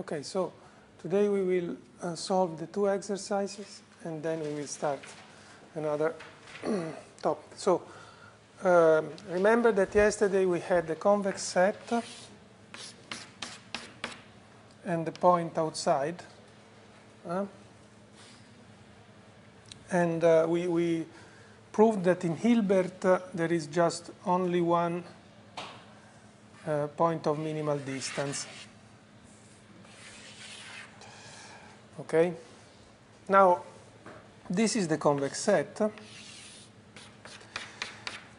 Okay, so today we will uh, solve the two exercises and then we will start another topic. So um, remember that yesterday we had the convex set and the point outside. Uh, and uh, we, we proved that in Hilbert uh, there is just only one uh, point of minimal distance. Okay? Now, this is the convex set.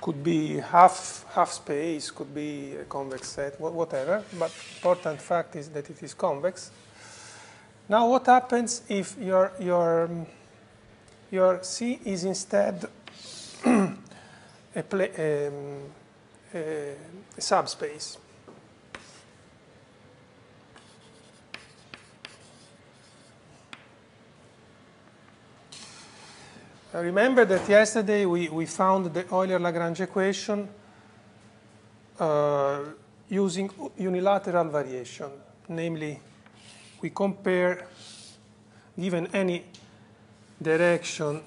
Could be half, half space, could be a convex set, whatever. But important fact is that it is convex. Now, what happens if your, your, your C is instead a, um, a, a subspace? Remember that yesterday we, we found the Euler-Lagrange equation uh, using unilateral variation. Namely, we compare, given any direction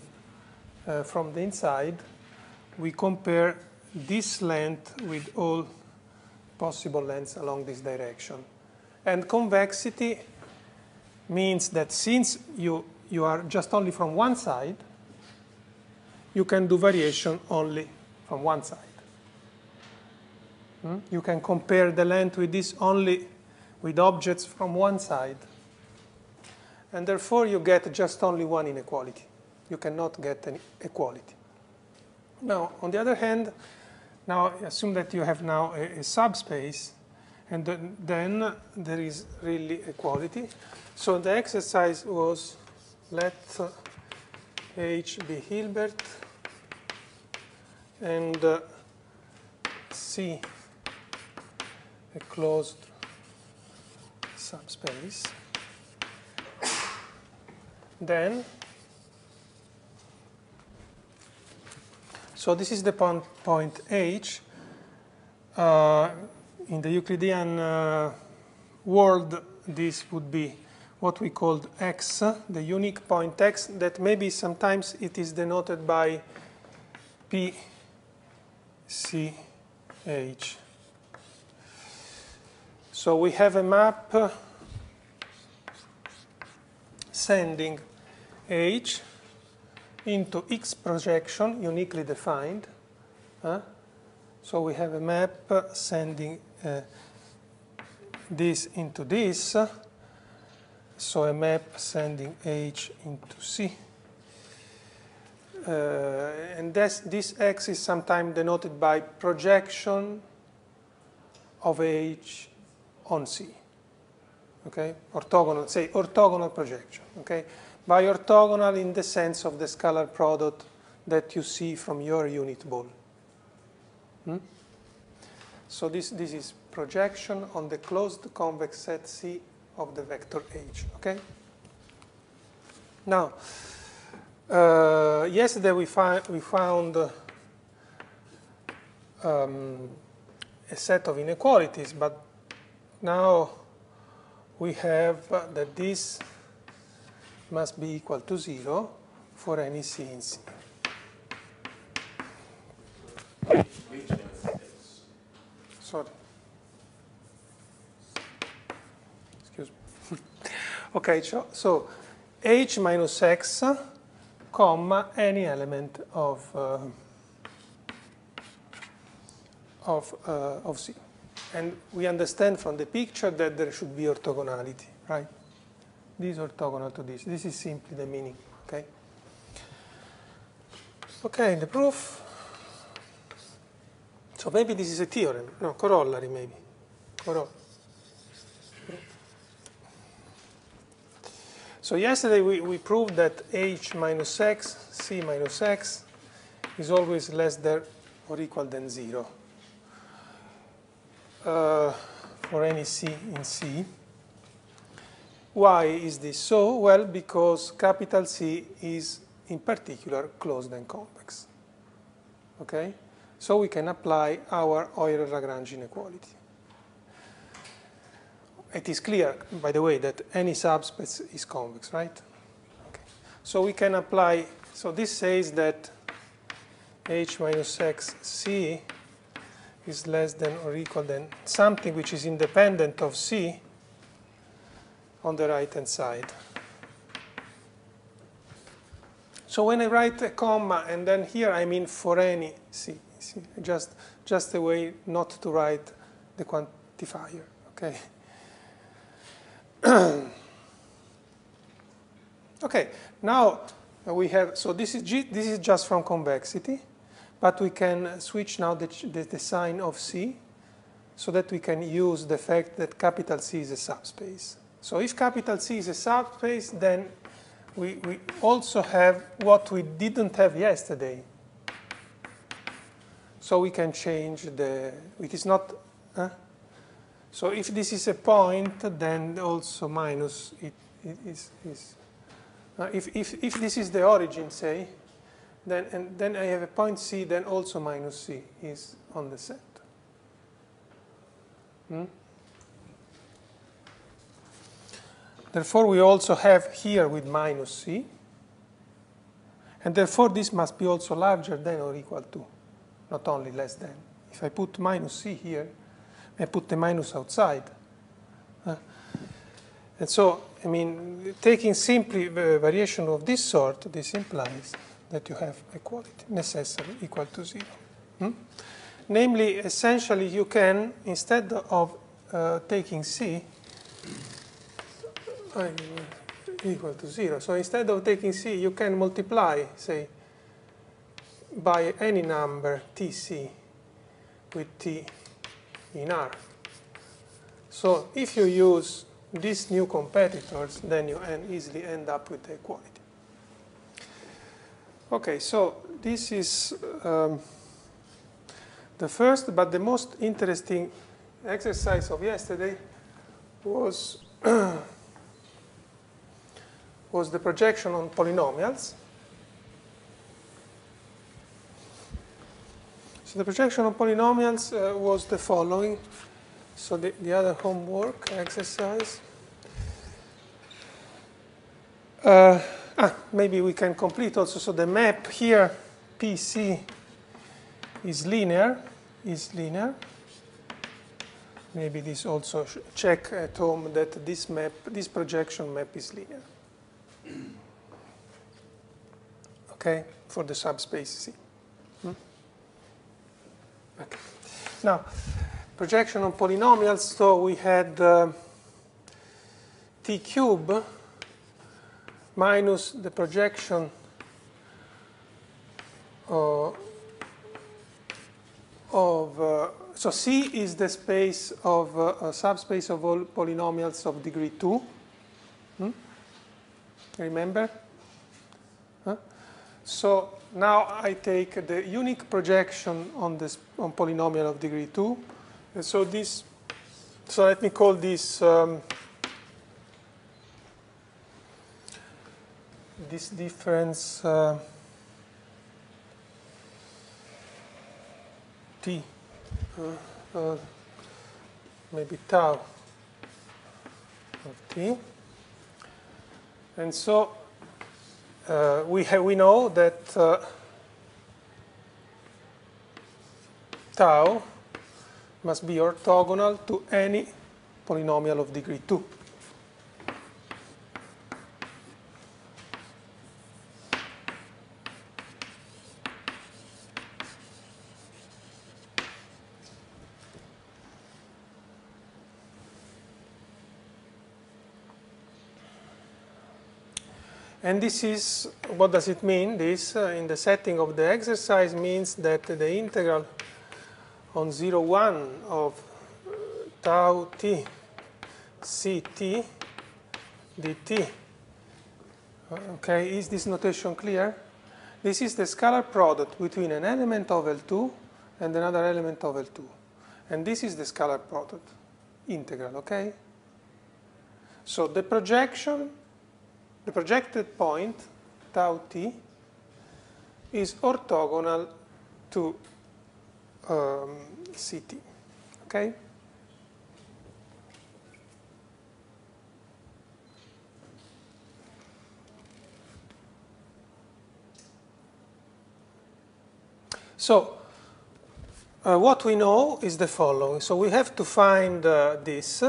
uh, from the inside, we compare this length with all possible lengths along this direction. And convexity means that since you, you are just only from one side, you can do variation only from one side. Hmm? You can compare the length with this only with objects from one side. And therefore, you get just only one inequality. You cannot get an equality. Now, on the other hand, now assume that you have now a, a subspace, and then there is really equality. So the exercise was let H be Hilbert and uh, C a closed subspace. Then, so this is the point, point H. Uh, in the Euclidean uh, world, this would be what we called X, the unique point X, that maybe sometimes it is denoted by P C H. So we have a map sending H into X projection, uniquely defined. Uh, so we have a map sending uh, this into this. So a map sending H into C. Uh, and this, this X is sometimes denoted by projection of H on C. Okay, orthogonal, say orthogonal projection. Okay, by orthogonal in the sense of the scalar product that you see from your unit ball. Hmm? So this, this is projection on the closed convex set C of the vector H. Okay. Now, uh, yesterday we, we found um, a set of inequalities, but now we have that this must be equal to 0 for any C. Sorry. Excuse me. okay, so, so h minus x comma any element of uh, of uh, of C. And we understand from the picture that there should be orthogonality, right? This orthogonal to this. This is simply the meaning, okay? Okay, the proof. So maybe this is a theorem. No, corollary maybe. Corollary. So yesterday we, we proved that h minus x, c minus x, is always less than or equal than 0 uh, for any c in C. Why is this so? Well, because capital C is in particular closed and convex. Okay? So we can apply our Euler-Lagrange inequality. It is clear, by the way, that any subspace is convex, right? Okay. So we can apply, so this says that h minus x c is less than or equal than something which is independent of c on the right-hand side. So when I write a comma, and then here I mean for any c, see, just, just a way not to write the quantifier, okay? okay, now we have, so this is, G, this is just from convexity, but we can switch now the, the, the sign of C so that we can use the fact that capital C is a subspace. So if capital C is a subspace, then we, we also have what we didn't have yesterday. So we can change the, it is not, huh? So if this is a point, then also minus it, it is, is uh, if, if, if this is the origin, say, then, and then I have a point C, then also minus C is on the set. Hmm? Therefore, we also have here with minus c. And therefore, this must be also larger than or equal to, not only less than. If I put minus c here, I put the minus outside. Uh, and so, I mean, taking simply a variation of this sort, this implies that you have equality, necessary equal to zero. Hmm? Namely, essentially, you can, instead of uh, taking c, equal to 0. So instead of taking c, you can multiply, say, by any number tc with t in R. So if you use these new competitors, then you easily end up with the equality. Okay, so this is um, the first, but the most interesting exercise of yesterday was was the projection on polynomials. So the projection of polynomials uh, was the following. So the, the other homework exercise. Uh, ah, maybe we can complete also. So the map here, PC, is linear, is linear. Maybe this also check at home that this map, this projection map is linear. okay, for the subspace C. Hmm? Okay. Now, projection on polynomials, so we had uh, t cube minus the projection uh, of, uh, so C is the space of uh, a subspace of all polynomials of degree 2. Hmm? Remember? Huh? So now I take the unique projection on this on polynomial of degree 2. And so this, so let me call this um, this difference uh, t, uh, uh, maybe tau of t. And so uh, we, we know that uh, tau must be orthogonal to any polynomial of degree 2. And this is, what does it mean? This, uh, in the setting of the exercise, means that the integral on 0, 1 of tau t ct dt, okay, is this notation clear? This is the scalar product between an element of L2 and another element of L2. And this is the scalar product, integral, okay? So the projection the projected point, tau t, is orthogonal to um, CT. Okay? So uh, what we know is the following. So we have to find uh, this.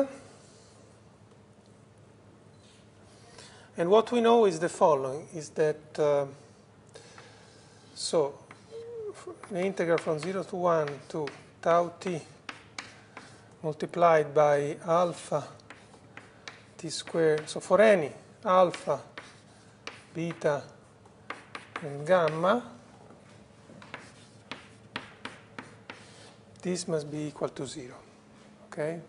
And what we know is the following, is that, uh, so the integral from 0 to 1 to tau t multiplied by alpha t squared, so for any alpha, beta, and gamma, this must be equal to 0, okay?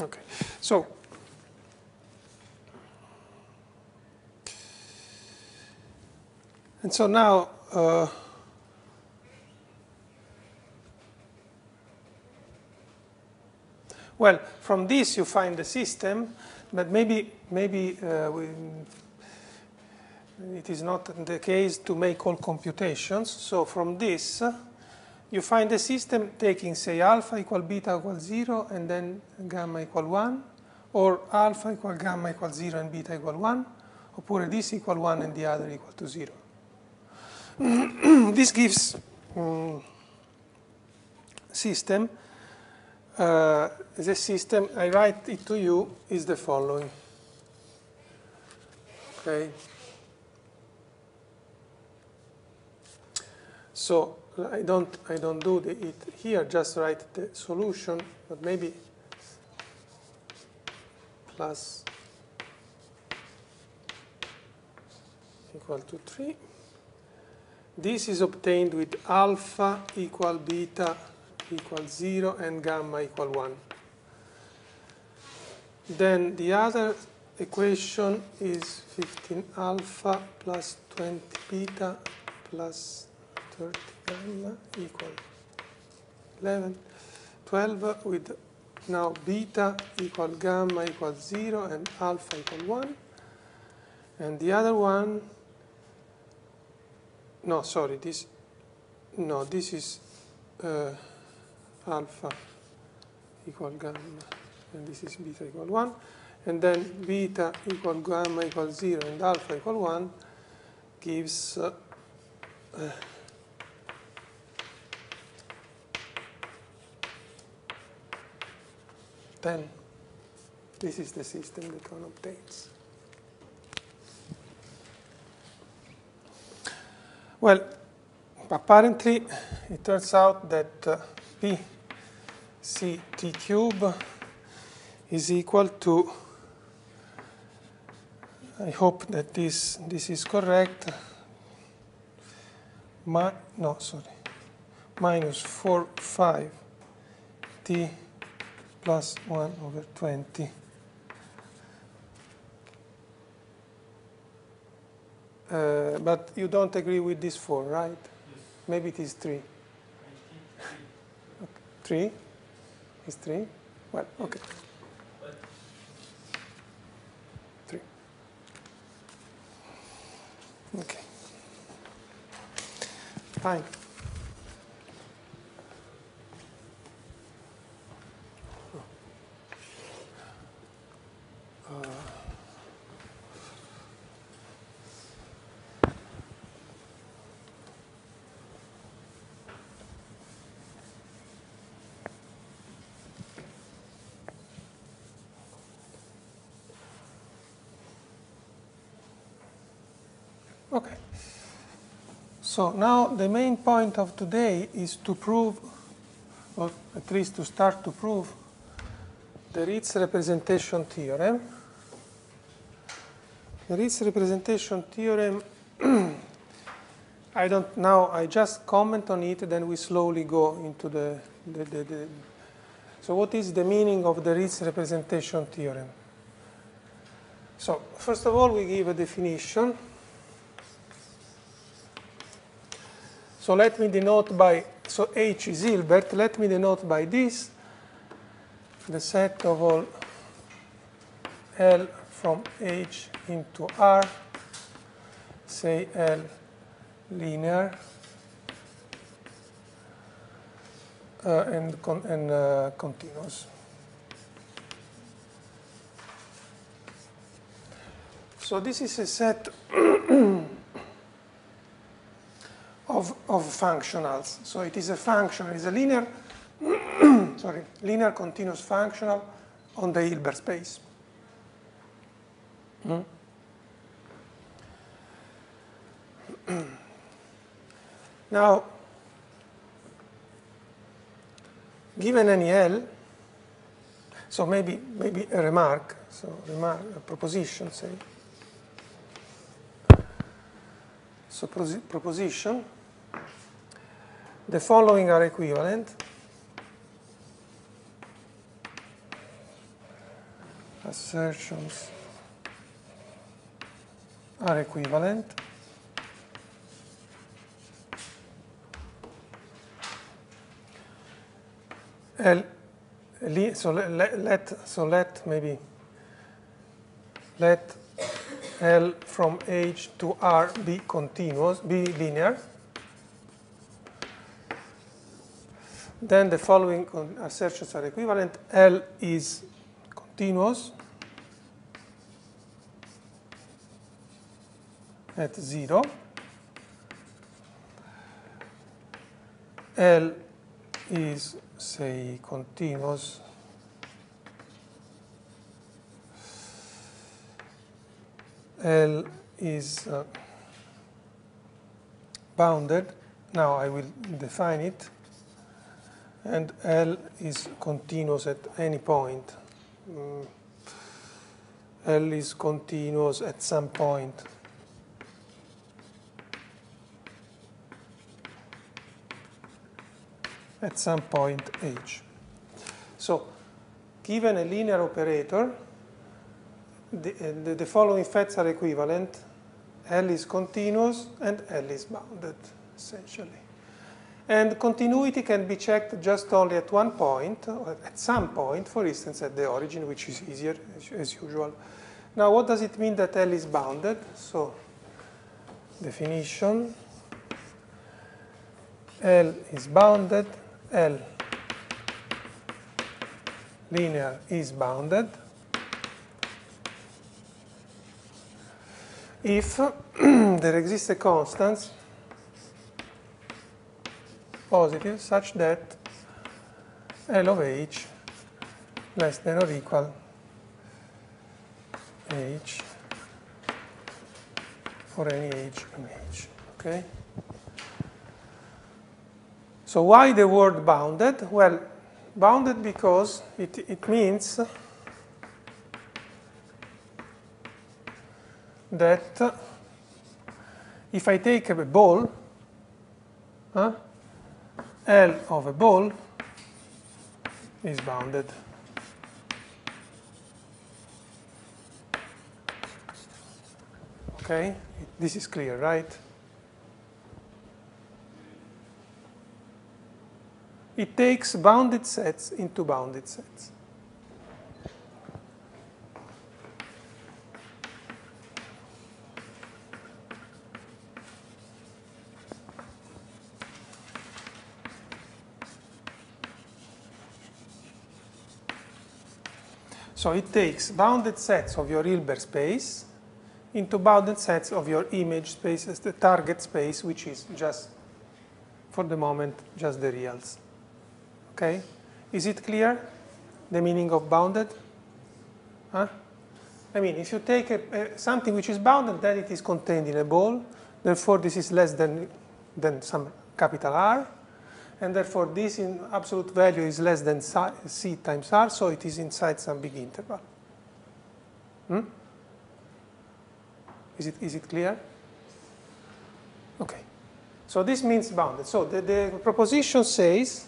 Okay, so and so now uh, well from this you find the system but maybe maybe uh, we, it is not the case to make all computations. So from this you find the system taking, say, alpha equal beta equal 0 and then gamma equal 1, or alpha equal gamma equal 0 and beta equal 1, oppure this equal 1 and the other equal to 0. this gives um, system, uh, the system, I write it to you, is the following. Okay. So I don't, I don't do the, it here, just write the solution, but maybe plus equal to 3. This is obtained with alpha equal beta equal 0 and gamma equal 1. Then the other equation is 15 alpha plus 20 beta plus 30 gamma equal 11, 12 with now beta equal gamma equal 0 and alpha equal 1. And the other one, no, sorry, this, no, this is uh, alpha equal gamma, and this is beta equal 1. And then beta equal gamma equal 0 and alpha equal 1 gives uh, uh, then this is the system that one obtains. Well, apparently it turns out that uh, p c t cube is equal to I hope that this this is correct. Ma no, sorry. Minus 4 5 t plus 1 over 20. Uh, but you don't agree with this 4, right? Yes. Maybe it is 3. Okay. 3? Is 3? Well, okay. 3. Okay. Fine. Okay. So now the main point of today is to prove, or at least to start to prove, the Riesz representation theorem. The representation theorem, I don't now, I just comment on it, then we slowly go into the, the, the, the so what is the meaning of the Riesz representation theorem? So first of all, we give a definition. So let me denote by, so H is Hilbert, let me denote by this the set of all L from H into R, say L linear, uh, and, con and uh, continuous. So this is a set of, of functionals. So it is a function, it is a linear, sorry, linear continuous functional on the Hilbert space. Hmm? now, given any L, so maybe maybe a remark, so remark, a proposition, say. So proposition, the following are equivalent. Assertions are equivalent. L, so let, let so let maybe let L from H to R be continuous, be linear. Then the following assertions are equivalent. L is continuous at 0. L is, say, continuous L is uh, bounded. Now I will define it. And L is continuous at any point. Mm. L is continuous at some point. At some point h. So, given a linear operator, the, uh, the, the following facts are equivalent. L is continuous and L is bounded, essentially. And continuity can be checked just only at one point, or at some point, for instance, at the origin, which is easier, as, as usual. Now, what does it mean that L is bounded? So, definition, L is bounded, L linear is bounded. if there exists a constant positive such that L of h less than or equal h for any h in h. Okay? So why the word bounded? Well, bounded because it, it means that if I take a ball, huh, L of a ball is bounded. Okay, this is clear, right? It takes bounded sets into bounded sets. So it takes bounded sets of your Hilbert space into bounded sets of your image spaces, the target space, which is just, for the moment, just the reals. Okay? Is it clear, the meaning of bounded? Huh? I mean, if you take a, a, something which is bounded, then it is contained in a ball. Therefore, this is less than, than some capital R and therefore this in absolute value is less than c times r, so it is inside some big interval. Hmm? Is it, is it clear? Okay. So this means bounded. So the, the proposition says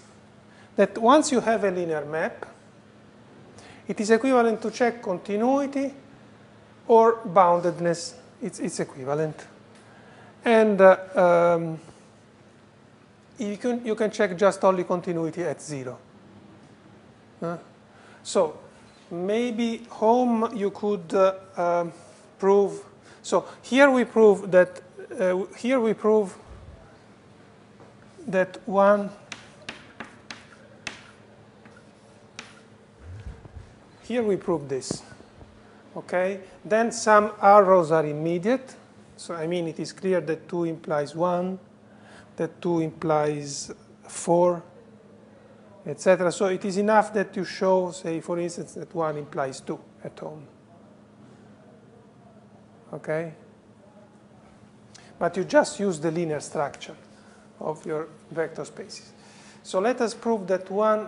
that once you have a linear map, it is equivalent to check continuity or boundedness. It's, it's equivalent. And uh, um, you can, you can check just only continuity at zero. Uh, so maybe home you could uh, um, prove, so here we prove that, uh, here we prove that one, here we prove this, okay? Then some arrows are immediate, so I mean it is clear that 2 implies 1, that 2 implies 4, etc. So it is enough that you show, say, for instance, that 1 implies 2 at home. Okay? But you just use the linear structure of your vector spaces. So let us prove that 1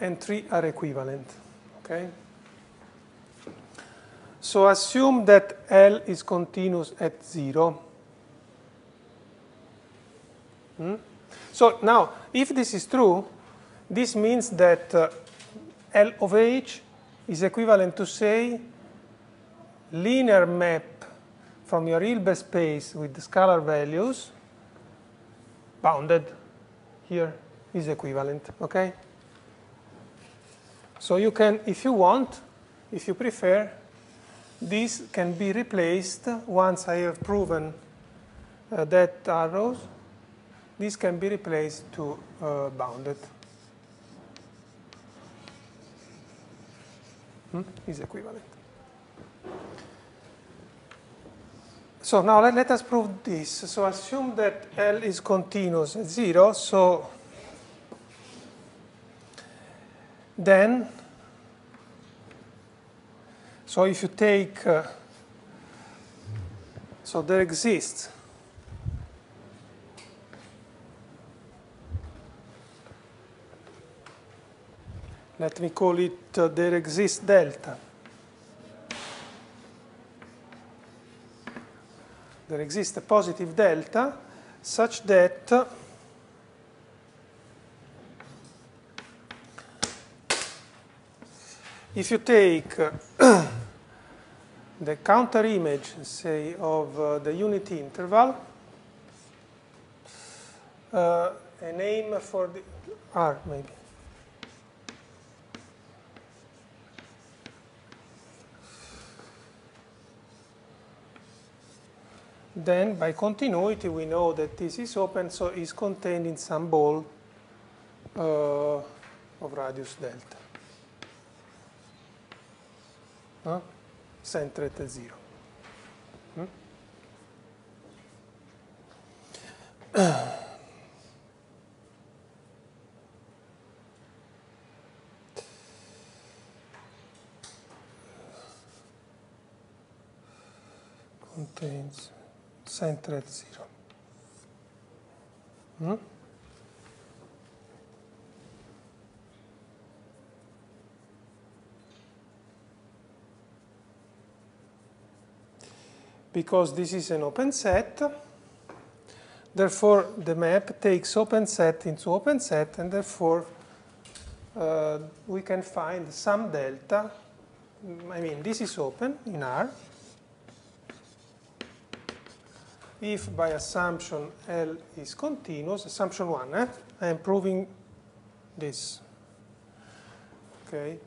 and 3 are equivalent. Okay? So assume that L is continuous at 0. Hmm? So now, if this is true, this means that uh, L of H is equivalent to, say, linear map from your Hilbert space with the scalar values bounded here is equivalent, okay? So you can, if you want, if you prefer, this can be replaced once I have proven uh, that arrows. This can be replaced to uh, bounded. Hmm? Is equivalent. So now let, let us prove this. So assume that L is continuous at 0. So then, so if you take, uh, so there exists let me call it uh, there exists delta. There exists a positive delta such that if you take the counter image, say, of uh, the unity interval, uh, a name for the R maybe. Then by continuity we know that this is open, so is contained in some ball uh, of radius delta. Huh? Centered at zero. Hmm? contains center at zero. Hmm? Because this is an open set, therefore the map takes open set into open set, and therefore uh, we can find some delta. I mean, this is open in R, if by assumption L is continuous, assumption 1, eh? I am proving this. Okay.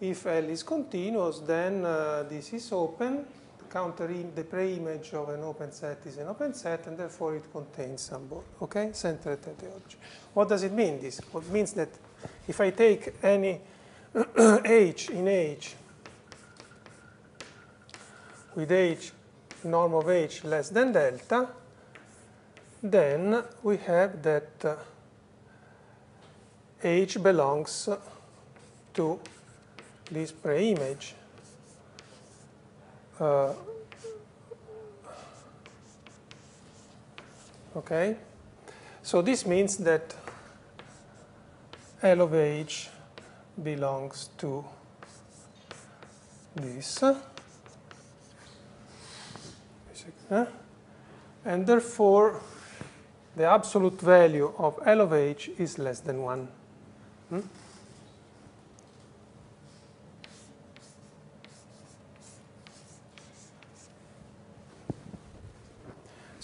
If L is continuous, then uh, this is open. Counter the pre-image of an open set is an open set, and therefore it contains some ball. Okay, centered at the object. What does it mean? This it means that if I take any h in H with H norm of h less than delta, then we have that uh, h belongs to this pre-image. Uh, okay? So this means that L of h belongs to this. And therefore, the absolute value of L of h is less than 1. Hmm?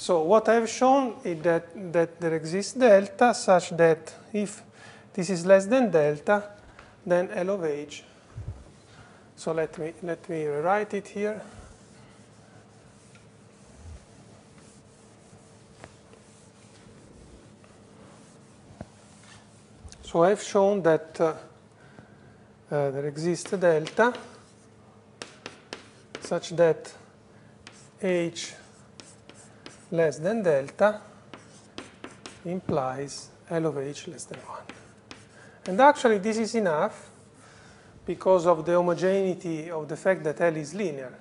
So what I've shown is that, that there exists delta such that if this is less than delta, then L of h. So let me, let me rewrite it here. So I've shown that uh, uh, there exists a delta such that h less than delta implies L of h less than 1. And actually, this is enough because of the homogeneity of the fact that L is linear.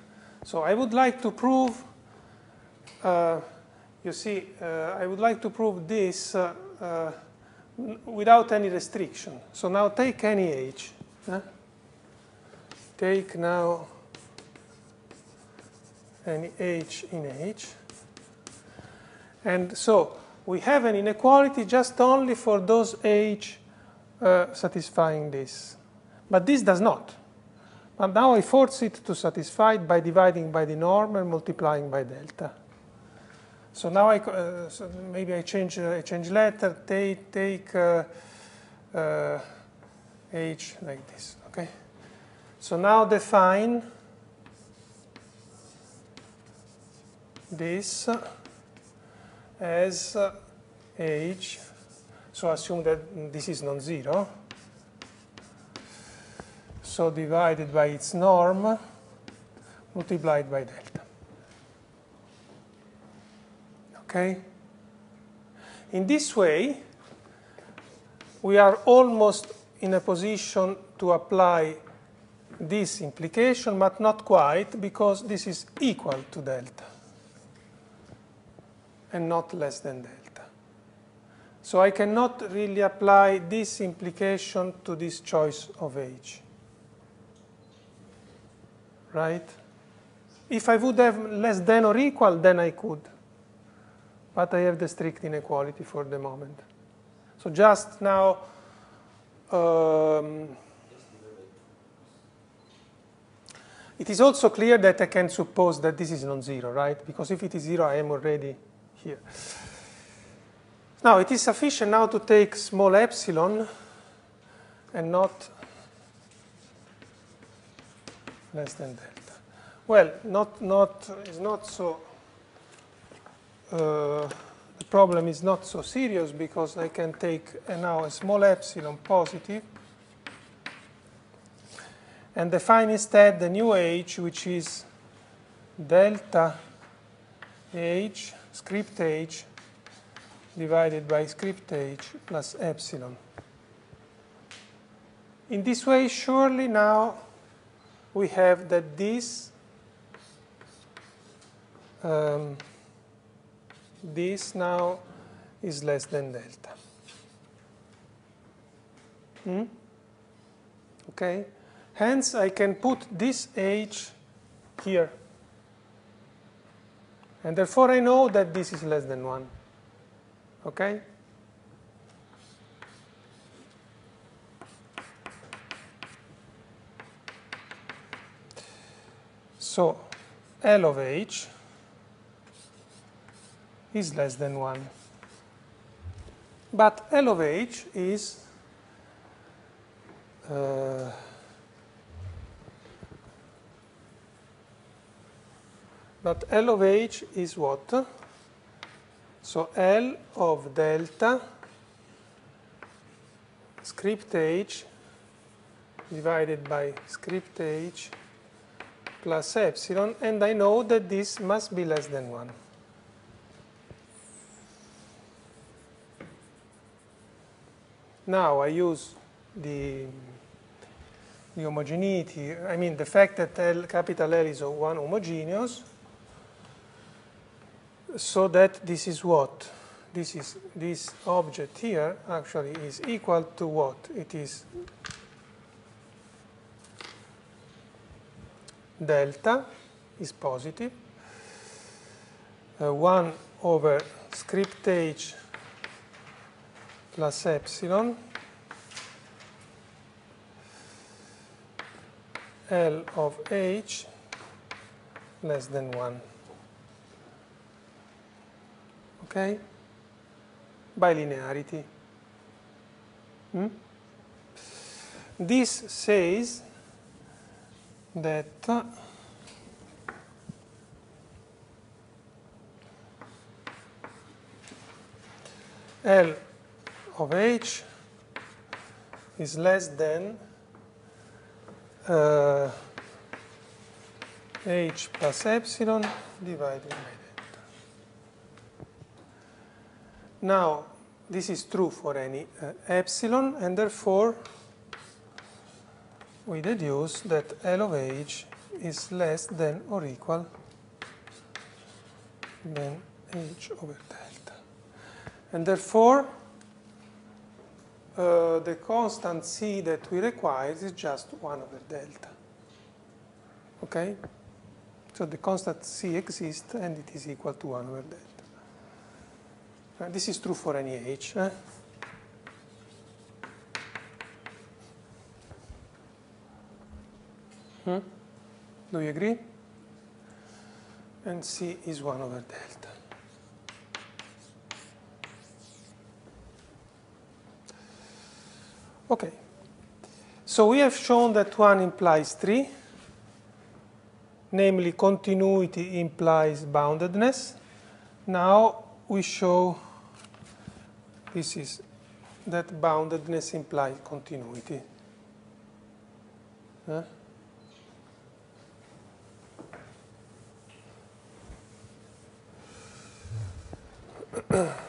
So I would like to prove, uh, you see, uh, I would like to prove this uh, uh without any restriction. So now take any h. Take now any h in h. And so we have an inequality just only for those h uh, satisfying this. But this does not. But now I force it to satisfy it by dividing by the norm and multiplying by delta. So now I, uh, so maybe I change, uh, I change letter, take, take uh, uh h like this, okay? So now define this as uh, h, so assume that this is non-zero, so divided by its norm multiplied by delta. Okay? In this way, we are almost in a position to apply this implication, but not quite, because this is equal to delta and not less than delta. So I cannot really apply this implication to this choice of h right? If I would have less than or equal, then I could. But I have the strict inequality for the moment. So just now, um, it is also clear that I can suppose that this is non-zero, right? Because if it is zero, I am already here. Now, it is sufficient now to take small epsilon and not less than delta. Well, not, not, it's not so, uh, the problem is not so serious because I can take uh, now a small epsilon positive and define instead the new h, which is delta h, script h, divided by script h plus epsilon. In this way, surely now we have that this um, this now is less than delta. Hmm? Okay? Hence, I can put this h here. And therefore, I know that this is less than 1. Okay? So L of h is less than 1. But L of h is uh, but L of h is what? So L of delta script h divided by script h plus epsilon, and I know that this must be less than 1. Now I use the, the homogeneity, I mean the fact that L, capital L is one homogeneous, so that this is what? This is this object here actually is equal to what? It is delta is positive. Uh, 1 over script h plus epsilon L of h less than 1. Okay? By linearity. Hmm? This says that L of H is less than uh, H plus epsilon divided by delta. Now, this is true for any uh, epsilon, and therefore we deduce that L of H is less than or equal than H over delta. And therefore, uh, the constant C that we require is just 1 over delta. Okay? So the constant C exists and it is equal to 1 over delta. Uh, this is true for any H. Eh? Hmm? Do you agree? And C is 1 over delta. Okay. So we have shown that 1 implies 3, namely continuity implies boundedness. Now we show is that boundedness implies continuity. Huh? Eh?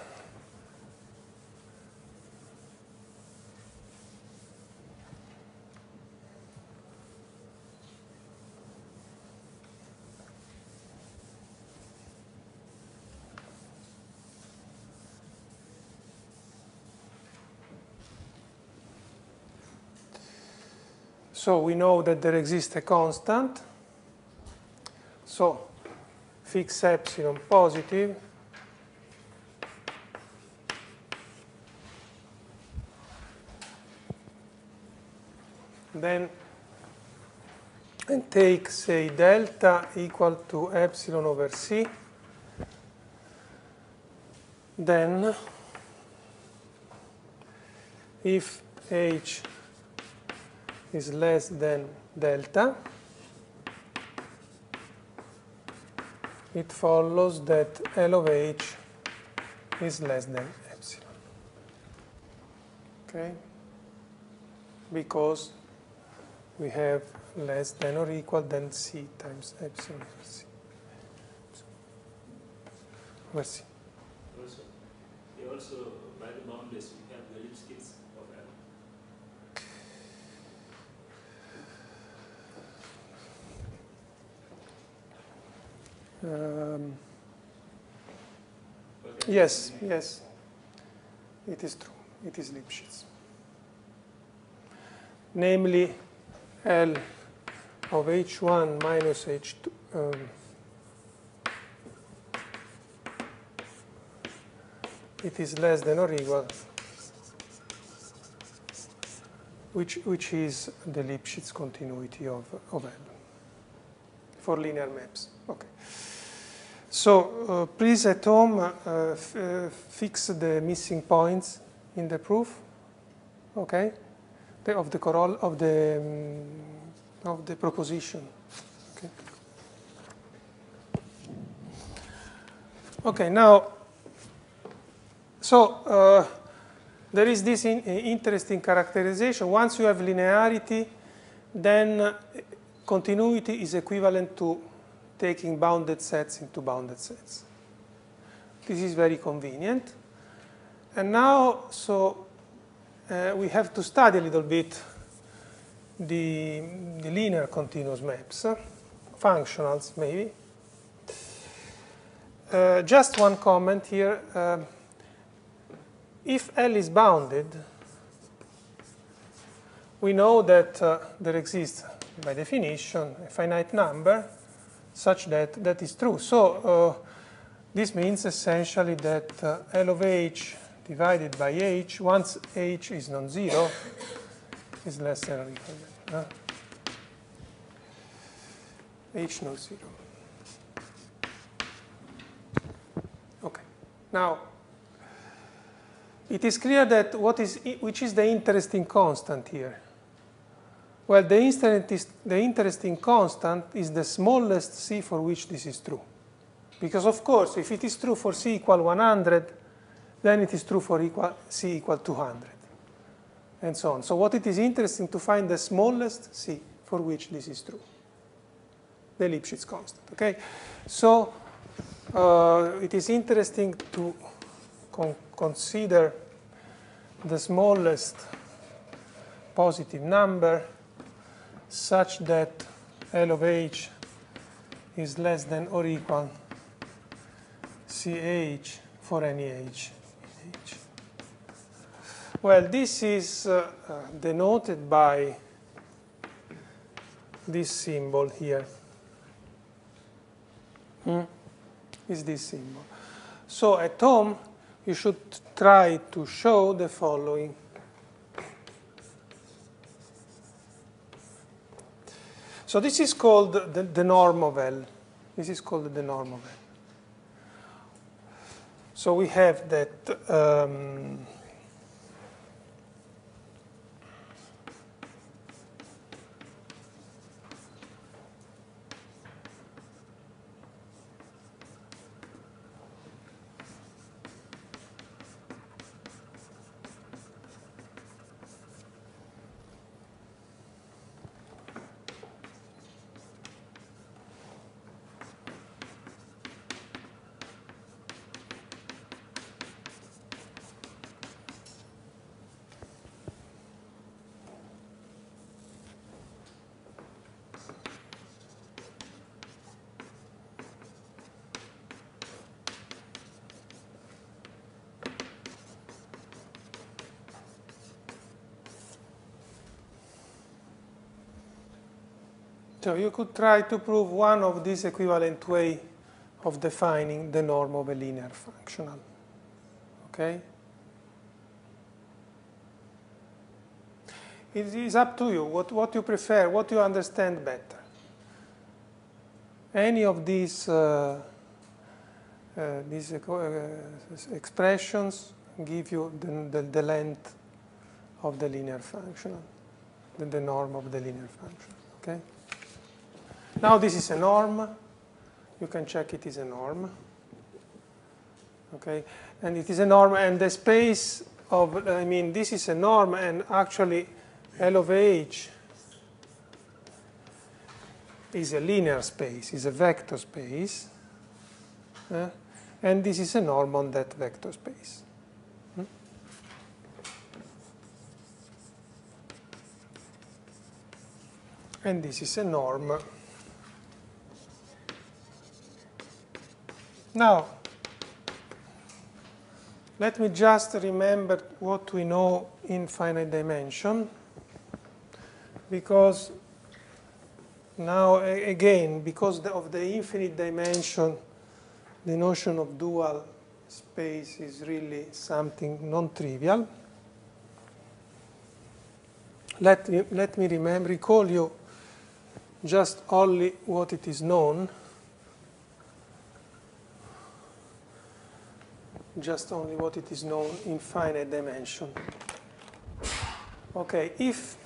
So we know that there exists a constant. So fix epsilon positive. Then and take, say, delta equal to epsilon over c. Then if h is less than delta, it follows that L of h is less than epsilon. Okay? Because we have less than or equal than c times epsilon c. Over. Also, also, by the we have the Lipschitz of L. Um, Yes, yes. It is true. It is Lipschitz. Namely, L of H1 minus H2. Um, it is less than or equal, which, which is the Lipschitz continuity of, of L for linear maps. Okay. So uh, please at home uh, uh, fix the missing points in the proof, okay? The, of the coroll of the um, of the proposition. Okay. Okay. Now, so uh, there is this in, interesting characterization. Once you have linearity, then uh, continuity is equivalent to taking bounded sets into bounded sets. This is very convenient. And now, so uh, we have to study a little bit the, the linear continuous maps, uh, functionals maybe. Uh, just one comment here. Uh, if L is bounded, we know that uh, there exists, by definition, a finite number such that that is true. So uh, this means essentially that uh, L of h divided by h, once h is non-zero, is less than or equal to uh, h non-zero. Okay. Now, it is clear that what is which is the interesting constant here. Well, the, the interesting constant is the smallest c for which this is true. Because of course, if it is true for c equal 100, then it is true for equal, c equal 200, and so on. So what it is interesting to find the smallest c for which this is true, the Lipschitz constant. Okay, so uh, it is interesting to con consider the smallest positive number such that L of h is less than or equal to CH for any h. h. Well, this is uh, uh, denoted by this symbol here. Hmm? Is this symbol. So at home, you should try to show the following. So this is called the, the norm of L. This is called the norm of L. So we have that um, So you could try to prove one of these equivalent way of defining the norm of a linear functional. Okay? It is up to you what, what you prefer, what you understand better. Any of these, uh, uh, these uh, expressions give you the, the, the, length of the linear functional, the, the norm of the linear function. Okay? Now this is a norm. You can check it is a norm. Okay, and it is a norm, and the space of, I mean, this is a norm, and actually L of H is a linear space, is a vector space, uh, and this is a norm on that vector space. Hmm? And this is a norm Now, let me just remember what we know in finite dimension, because now, again, because of the infinite dimension, the notion of dual space is really something non-trivial. Let let me remember, recall you just only what it is known. Just only what it is known in finite dimension. Okay, if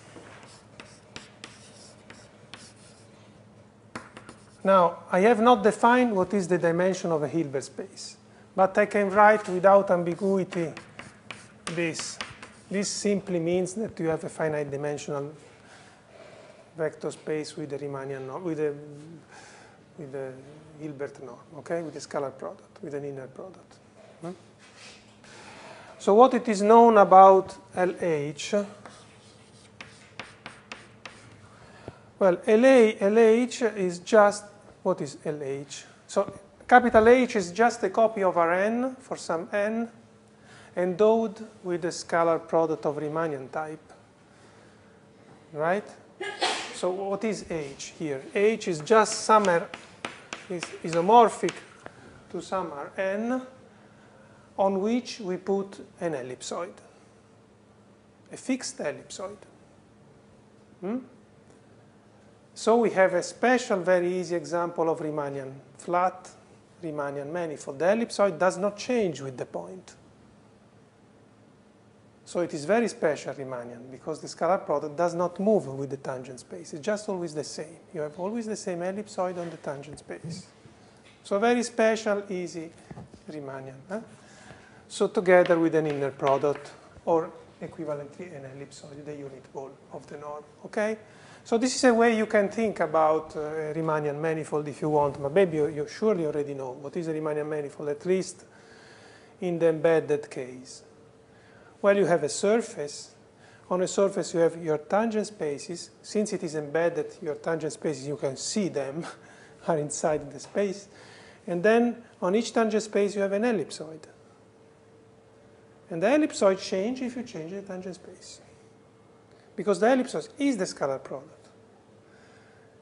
now I have not defined what is the dimension of a Hilbert space, but I can write without ambiguity this. This simply means that you have a finite dimensional vector space with a Riemannian norm, with a with a Hilbert norm, okay, with a scalar product, with an inner product. So what it is known about LH? Well, LA, LH is just, what is LH? So capital H is just a copy of Rn for some n endowed with a scalar product of Riemannian type. Right? So what is H here? H is just some is isomorphic to some Rn on which we put an ellipsoid, a fixed ellipsoid. Hmm? So we have a special, very easy example of Riemannian flat, Riemannian manifold. The ellipsoid does not change with the point. So it is very special Riemannian because the scalar product does not move with the tangent space. It's just always the same. You have always the same ellipsoid on the tangent space. So very special, easy Riemannian. Huh? So together with an inner product, or equivalently an ellipsoid, the unit ball of the norm. Okay? So this is a way you can think about uh, a Riemannian manifold if you want, but maybe you, you surely already know what is a Riemannian manifold, at least in the embedded case. Well, you have a surface. On a surface, you have your tangent spaces. Since it is embedded, your tangent spaces, you can see them, are inside the space. And then on each tangent space, you have an ellipsoid. And the ellipsoid change if you change the tangent space. Because the ellipsoid is the scalar product.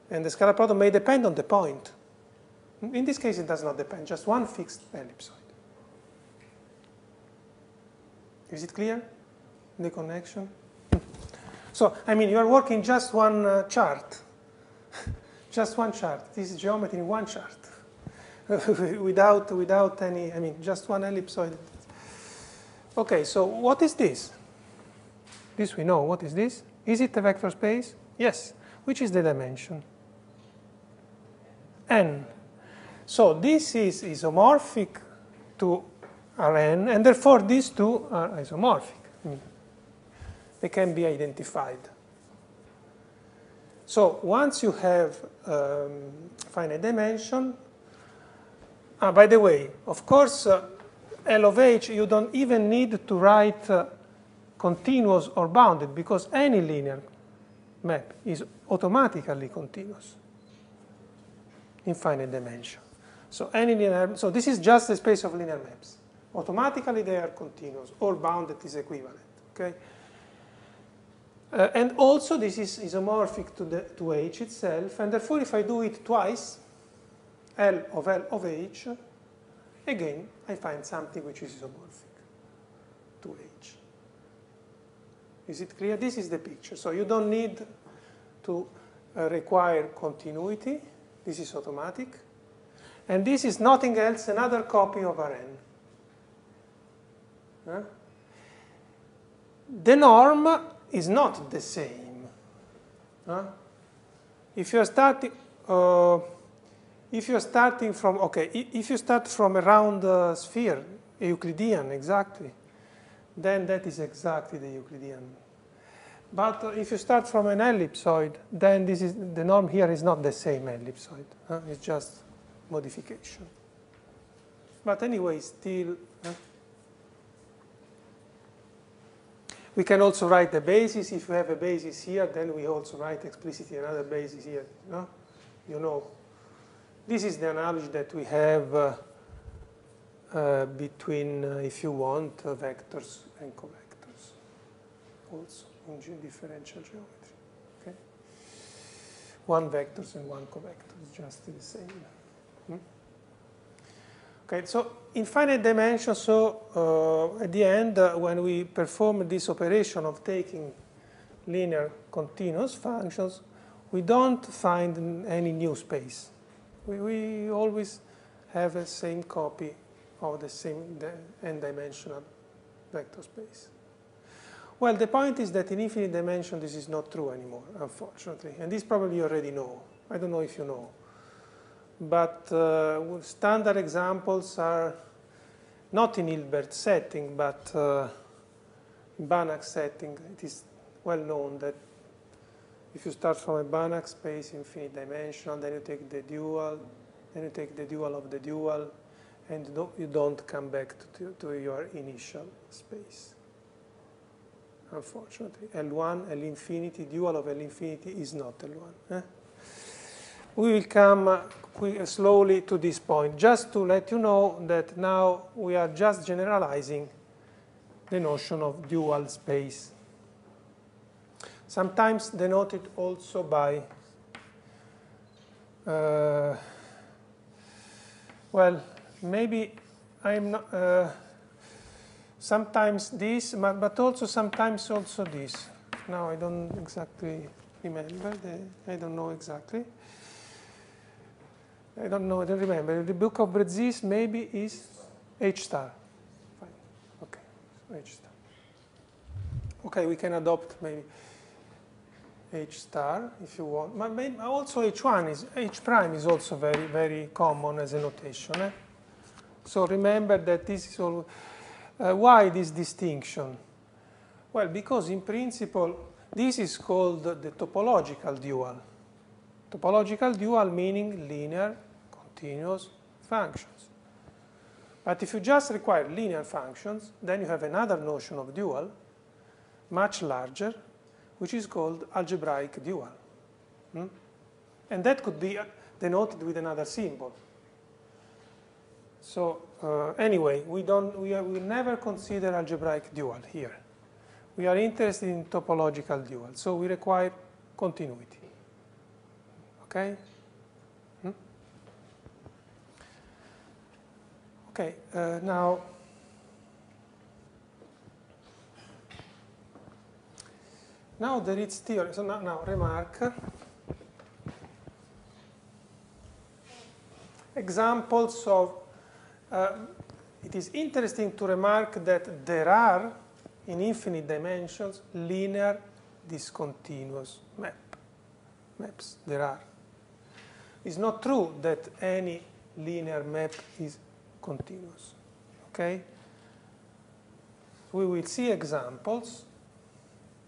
And the scalar product may depend on the point. In this case, it does not depend, just one fixed ellipsoid. Is it clear, the connection? So, I mean, you are working just one uh, chart. just one chart. This is geometry in one chart. without, without any, I mean, just one ellipsoid. Okay, so what is this? This we know. What is this? Is it a vector space? Yes. Which is the dimension? n. So this is isomorphic to Rn, and therefore these two are isomorphic. They can be identified. So once you have um, finite dimension, ah, by the way, of course, uh, L of h, you don't even need to write uh, continuous or bounded because any linear map is automatically continuous in finite dimension. So any linear, so this is just the space of linear maps. Automatically they are continuous, or bounded is equivalent. Okay. Uh, and also this is isomorphic to, the, to H itself, and therefore if I do it twice, L of L of H, again I find something which is isomorphic to H. Is it clear? This is the picture. So you don't need to uh, require continuity. This is automatic. And this is nothing else, another copy of Rn. Huh? The norm is not the same. Huh? If you're starting, uh, if you're starting from, okay, if you start from a round sphere, Euclidean, exactly, then that is exactly the Euclidean. But uh, if you start from an ellipsoid, then this is, the norm here is not the same ellipsoid. Huh? It's just modification. But anyway, still, huh? we can also write the basis. If you have a basis here, then we also write explicitly another basis here. You know, this is the analogy that we have uh, uh, between, uh, if you want, uh, vectors and covectors also in differential geometry. Okay? One vectors and one covector just the same. Hmm? Okay, so infinite dimension, so uh, at the end, uh, when we perform this operation of taking linear continuous functions, we don't find any new space. We, we always have the same copy of the same n-dimensional vector space. Well, the point is that in infinite dimension this is not true anymore, unfortunately. And this probably you already know. I don't know if you know. But uh, standard examples are not in Hilbert setting, but uh, in Banach setting. It is well known that if you start from a Banach space, infinite dimensional, then you take the dual, then you take the dual of the dual, and you don't come back to, to your initial space unfortunately. L1, L infinity, dual of L infinity is not L1. Eh? We will come slowly to this point, just to let you know that now we are just generalizing the notion of dual space. Sometimes denoted also by, uh, well, maybe I'm not, uh, sometimes this, but also sometimes also this. Now I don't exactly remember, the, I don't know exactly. I don't know, I don't remember. The book of Brezis maybe is H star. Fine. Okay, H star. Okay, we can adopt maybe H star if you want. But maybe also H1 is, H prime is also very, very common as a notation. Eh? So remember that this is all. Uh, why this distinction? Well, because in principle, this is called the topological dual. Topological dual meaning linear continuous functions. But if you just require linear functions, then you have another notion of dual, much larger, which is called algebraic dual. Hmm? And that could be uh, denoted with another symbol. So uh, anyway, we don't we, are, we never consider algebraic dual here. We are interested in topological dual, so we require continuity. Okay? Hmm? Okay, uh, now now there is theory. So now, now remark examples of uh, it is interesting to remark that there are, in infinite dimensions, linear discontinuous map. maps. There are. It's not true that any linear map is continuous. Okay? We will see examples,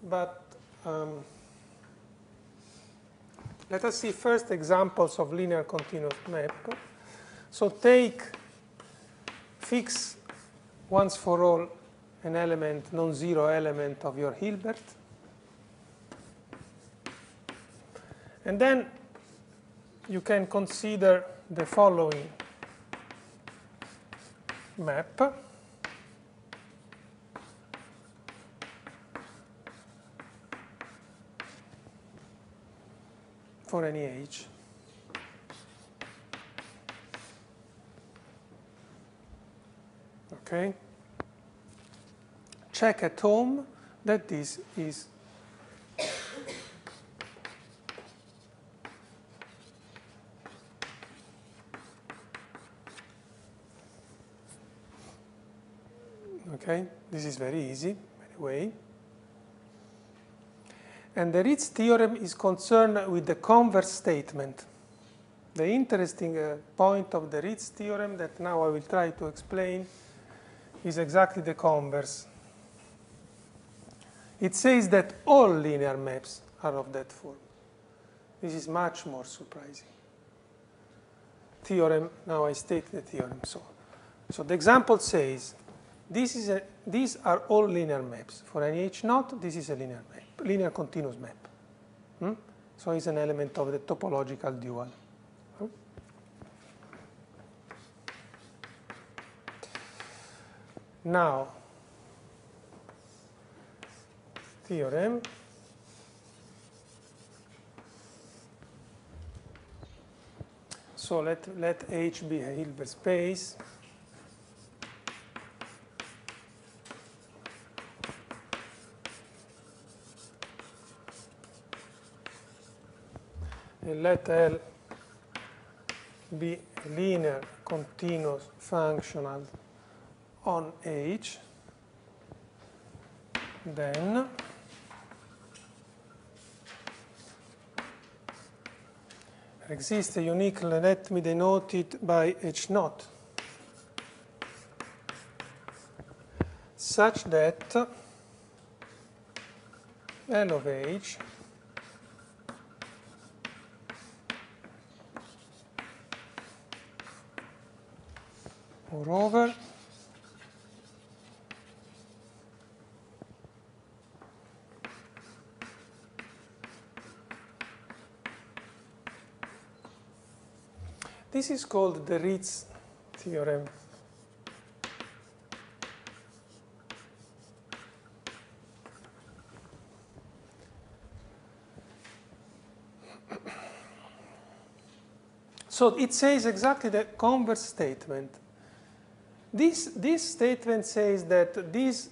but um, let us see first examples of linear continuous map. So take fix once for all an element, non-zero element of your Hilbert. And then you can consider the following map. For any age. Okay? Check at home that this is Okay, this is very easy, by the way. And the Riesz theorem is concerned with the converse statement. The interesting uh, point of the Riesz theorem that now I will try to explain is exactly the converse. It says that all linear maps are of that form. This is much more surprising. Theorem, now I state the theorem. So, so the example says this is a, these are all linear maps. For any h naught, this is a linear map, linear continuous map. Hmm? So it's an element of the topological dual. Now, theorem. So let, let H be a Hilbert space. Let L be linear continuous functional on H, then exists a unique, let me denote it by H naught, such that L of H moreover This is called the Riesz theorem. So it says exactly the converse statement. This, this statement says that these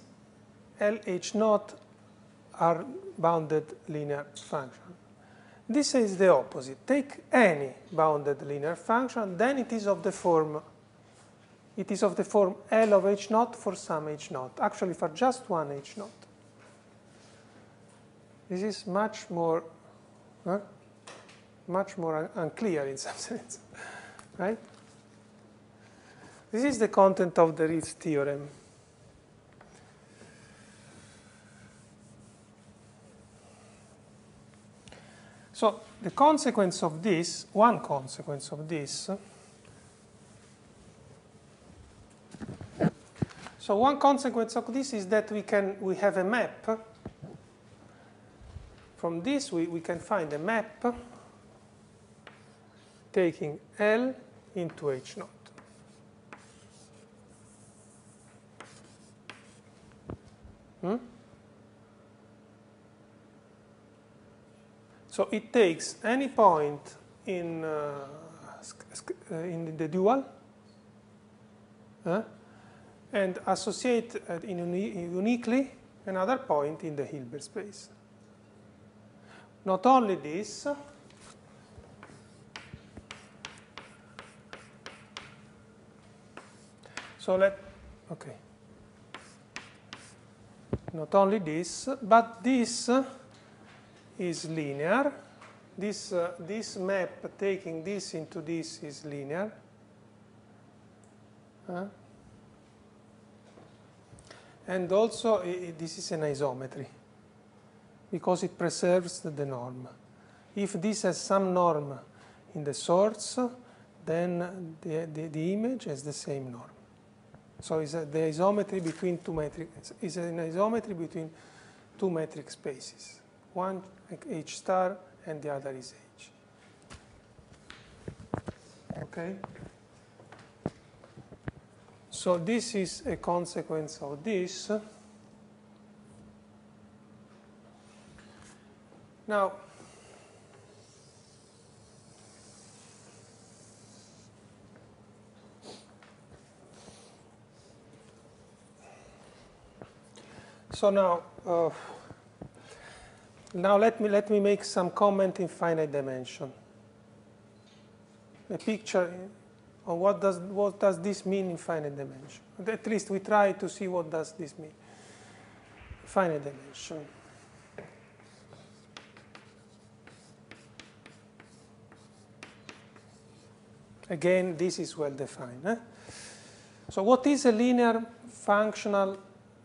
LH naught are bounded linear functions. This is the opposite. Take any bounded linear function, then it is of the form it is of the form L of H naught for some H naught, actually for just one H naught. This is much more huh? much more unclear in some sense, right? This is the content of the Riesz theorem. So the consequence of this, one consequence of this, So one consequence of this is that we can we have a map. From this we, we can find a map taking L into H naught. Hmm? So it takes any point in, uh, uh in the dual and associate uh, uniquely another point in the Hilbert space. Not only this, so let, okay. Not only this, but this is linear. This, uh, this map taking this into this is linear. Uh, and also this is an isometry because it preserves the norm. If this has some norm in the source, then the, the, the image has the same norm. So it's a, the isometry between two metric is an isometry between two metric spaces. One H star and the other is H. Okay? So this is a consequence of this. Now, so now, uh, now let me let me make some comment in finite dimension. A picture on what does, what does this mean in finite dimension. At least we try to see what does this mean. Finite dimension. Again, this is well defined. Eh? So what is a linear functional,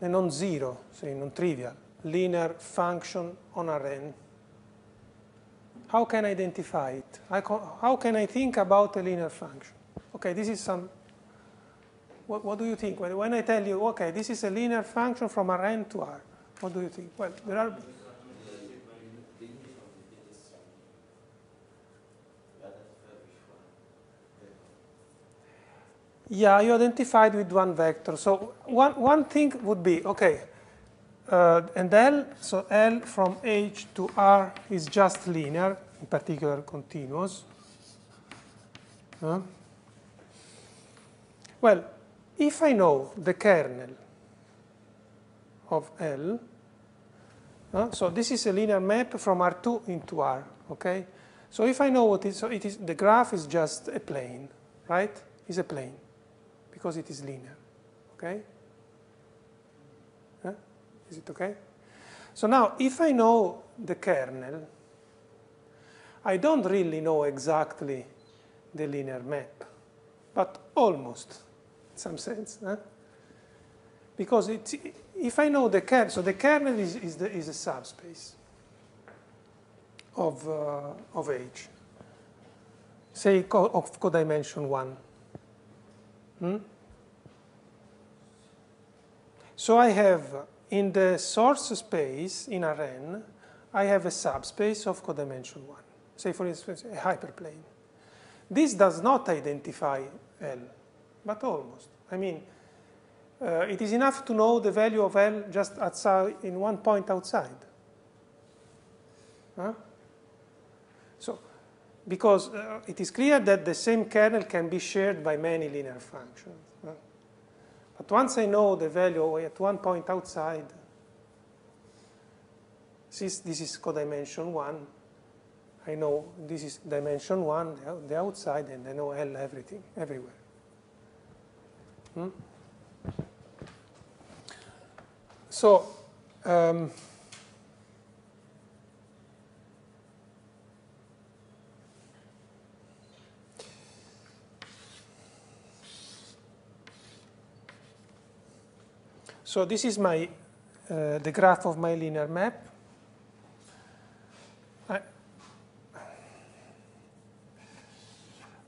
non-zero, say non-trivial, linear function on a Rn? How can I identify it? how can I think about a linear function? Okay, this is some, what, what do you think? When, when I tell you, okay, this is a linear function from Rn to R, what do you think? Well, there are... Yeah, you identified with one vector. So one, one thing would be, okay, uh, and L, so L from H to R is just linear, in particular continuous. Well, if I know the kernel of L, uh, so this is a linear map from R2 into R, okay? So if I know what is, so it is, the graph is just a plane, right? It's a plane, because it is linear, okay? Huh? Is it okay? So now, if I know the kernel, I don't really know exactly the linear map, but almost in some sense. Huh? Because it, if I know the kernel, so the kernel is, is, the, is a subspace of, uh, of H, say of codimension 1. Hmm? So I have in the source space in Rn, I have a subspace of codimension 1, say for instance a hyperplane. This does not identify L but almost. I mean, uh, it is enough to know the value of L just outside in one point outside. Huh? So, because uh, it is clear that the same kernel can be shared by many linear functions. But once I know the value at one point outside, since this is codimension 1, I know this is dimension 1, the outside, and I know L everything, everywhere. Hmm? So, um, so this is my uh, the graph of my linear map. I,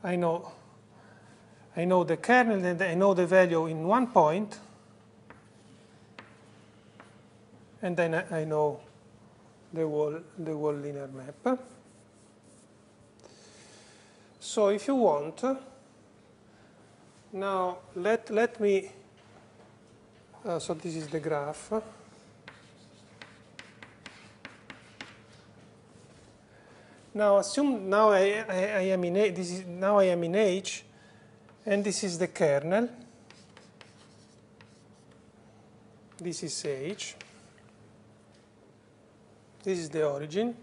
I know I know the kernel and I know the value in one point, and then I, I know the whole, the whole linear map. So if you want, now let, let me, uh, so this is the graph. Now assume now I, I, I am in A, this is now I am in H, and this is the kernel. This is H. This is the origin.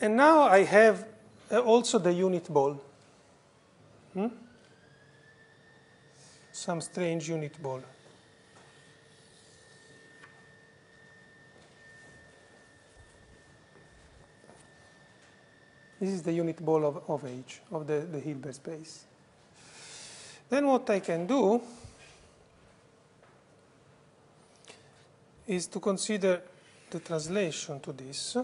And now I have uh, also the unit ball. Hmm? Some strange unit ball. This is the unit ball of, of H, of the, the Hilbert space. Then what I can do is to consider the translation to this.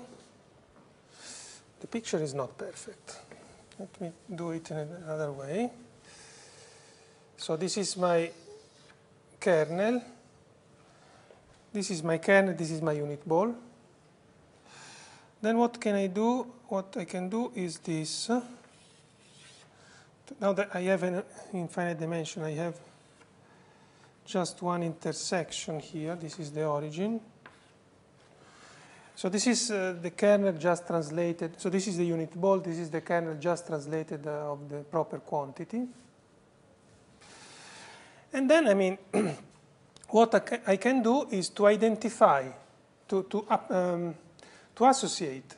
The picture is not perfect. Let me do it in another way. So this is my kernel. This is my kernel, this is my unit ball. Then what can I do? What I can do is this. Now that I have an infinite dimension, I have just one intersection here. This is the origin. So this is uh, the kernel just translated. So this is the unit ball. This is the kernel just translated uh, of the proper quantity. And then, I mean, what I, ca I, can do is to identify, to, to um, to associate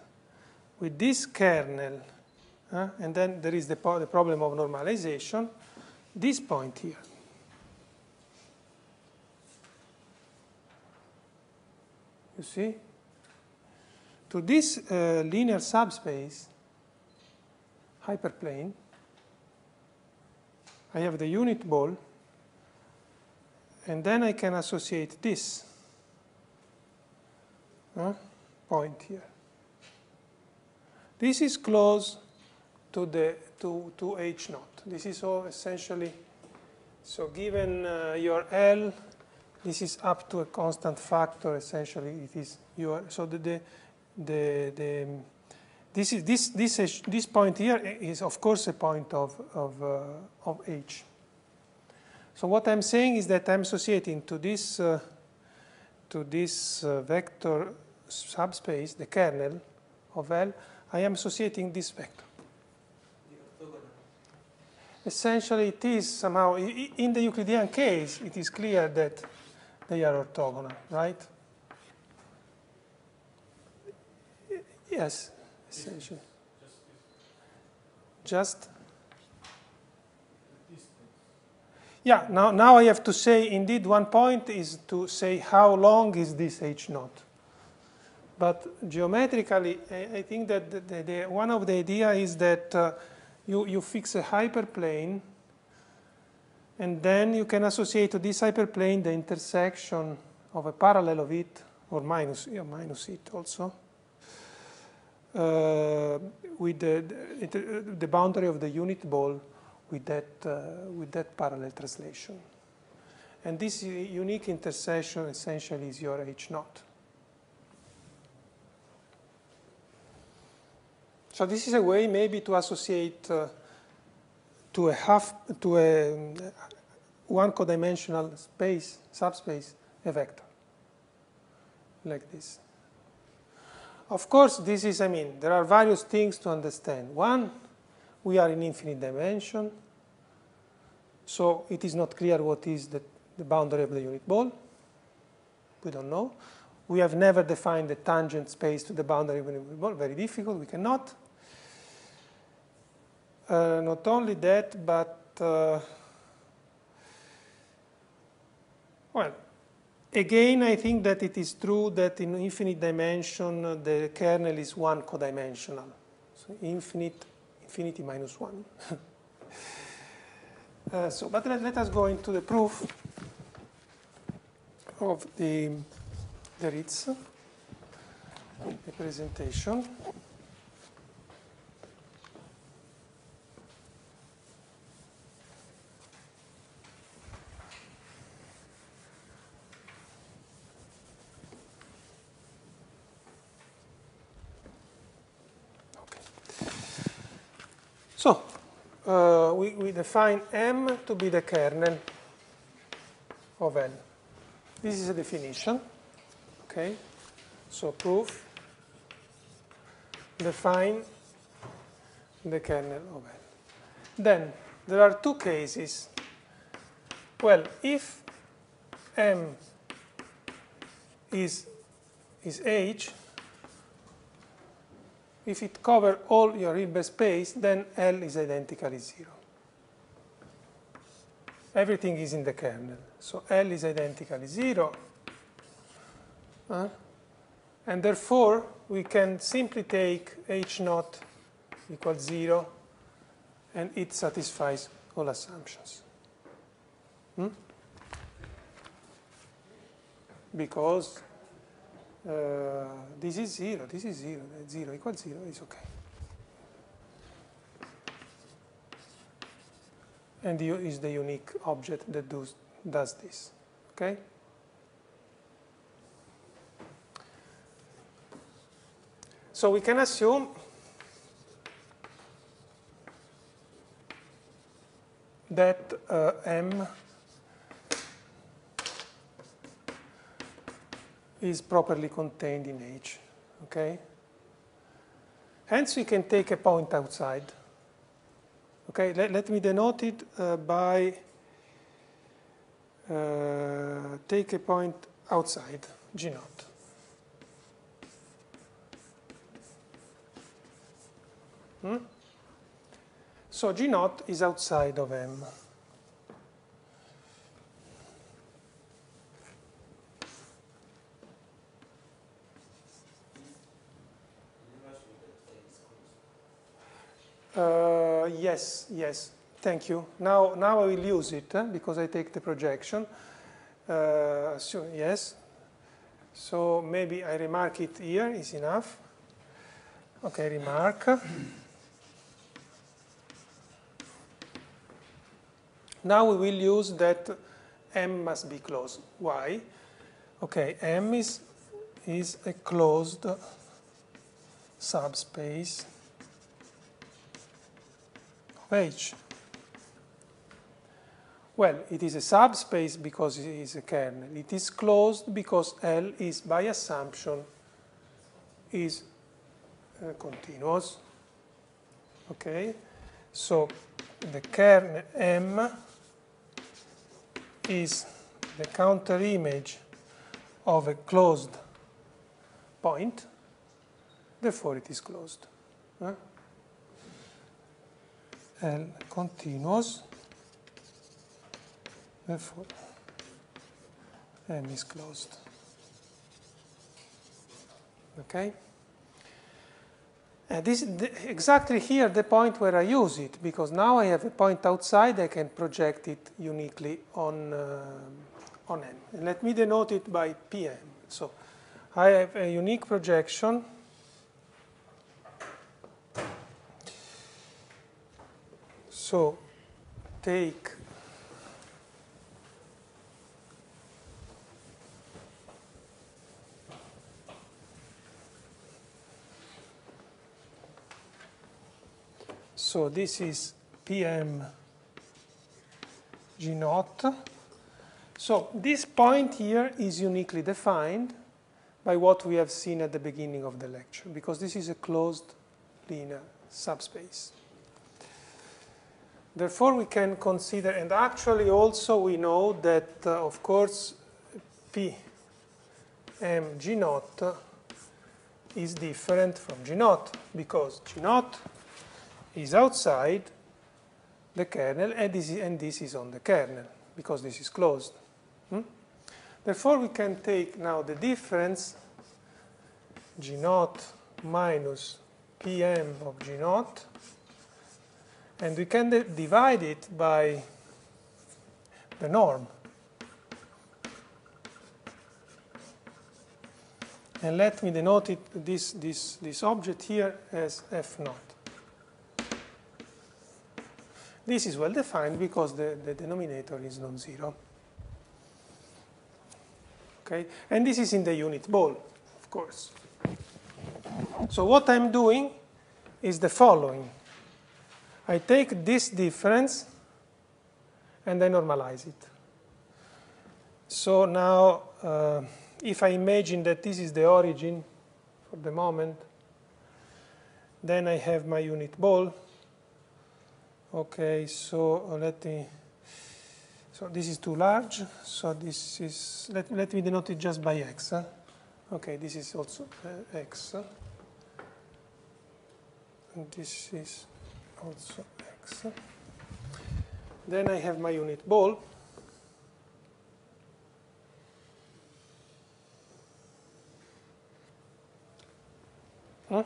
with this kernel, uh, and then there is the, the problem of normalization, this point here. You see? To this uh, linear subspace, hyperplane, I have the unit ball, and then I can associate this. Point here. This is close to the to, to H naught. This is all essentially, so given uh, your L, this is up to a constant factor, essentially it is your, so the, the, the, the this is this this this point here is of course a point of of uh, of h. So what I'm saying is that I'm associating to this uh, to this uh, vector subspace, the kernel of L, I am associating this vector. Essentially, it is somehow, in the Euclidean case, it is clear that they are orthogonal, right? Yes, essentially. Just? Yeah, now, now I have to say, indeed, one point is to say how long is this H naught. But geometrically, I, I think that the, the, the, one of the idea is that uh, you, you fix a hyperplane, and then you can associate to this hyperplane the intersection of a parallel of it, or minus, yeah, minus it also, uh, with the, the, the, boundary of the unit ball with that, uh, with that parallel translation. And this unique intersection essentially is your H naught. So this is a way maybe to associate uh, to a half to a um, one codimensional space subspace a vector like this. Of course, this is I mean there are various things to understand. One, we are in infinite dimension, so it is not clear what is the, the boundary of the unit ball. We don't know. We have never defined the tangent space to the boundary of the unit ball. Very difficult. We cannot. Uh, not only that, but uh, well, again, I think that it is true that in infinite dimension uh, the kernel is one codimensional. So infinite, infinity minus one. uh, so, but let, let, us go into the proof of the the Riesz, the presentation. So uh, we, we define M to be the kernel of N. This is a definition. Okay. So proof define the kernel of N. Then there are two cases. Well, if M is, is H, if it covers all your Hilbert space, then L is identically 0. Everything is in the kernel. So L is identically 0. Uh, and therefore, we can simply take H naught equals 0, and it satisfies all assumptions. Hmm? Because uh, this is 0, this is 0, 0 equals 0 is okay. And U is the unique object that does, does this. Okay? So we can assume that uh, M is properly contained in H. Okay? Hence, we can take a point outside. Okay, let, let me denote it uh, by uh, take a point outside, G naught. Hmm? So G naught is outside of M. Uh, yes, yes, thank you. Now, now I will use it eh, because I take the projection. Uh, so, yes, so maybe I remark it here is enough. Okay, remark. Now we will use that M must be closed. Why? Okay, M is, is a closed subspace H. Well, it is a subspace because it is a kernel. It is closed because L is, by assumption, is uh, continuous. Okay? So the kernel M is the counter image of a closed point, therefore it is closed. Huh? L continuous, therefore M is closed. Okay? And this the, exactly here the point where I use it, because now I have a point outside, I can project it uniquely on, uh, on M. And let me denote it by PM. So I have a unique projection So take So this is PM G naught. So this point here is uniquely defined by what we have seen at the beginning of the lecture, because this is a closed linear subspace. Therefore, we can consider, and actually also we know that, uh, of course, P M G naught is different from G naught, because G naught is outside the kernel, and this is, and this is on the kernel, because this is closed. Hmm? Therefore, we can take now the difference, G naught minus Pm of G naught, and we can divide it by the norm. And let me denote it, this, this, this object here as f naught. This is well defined because the, the denominator is non-zero. Okay, and this is in the unit ball, of course. So what I'm doing is the following. I take this difference and I normalize it. So now, uh, if I imagine that this is the origin for the moment, then I have my unit ball. Okay, so let me, so this is too large, so this is, let, let me denote it just by x. Huh? Okay, this is also uh, x. And this is also x. Then I have my unit ball. Huh?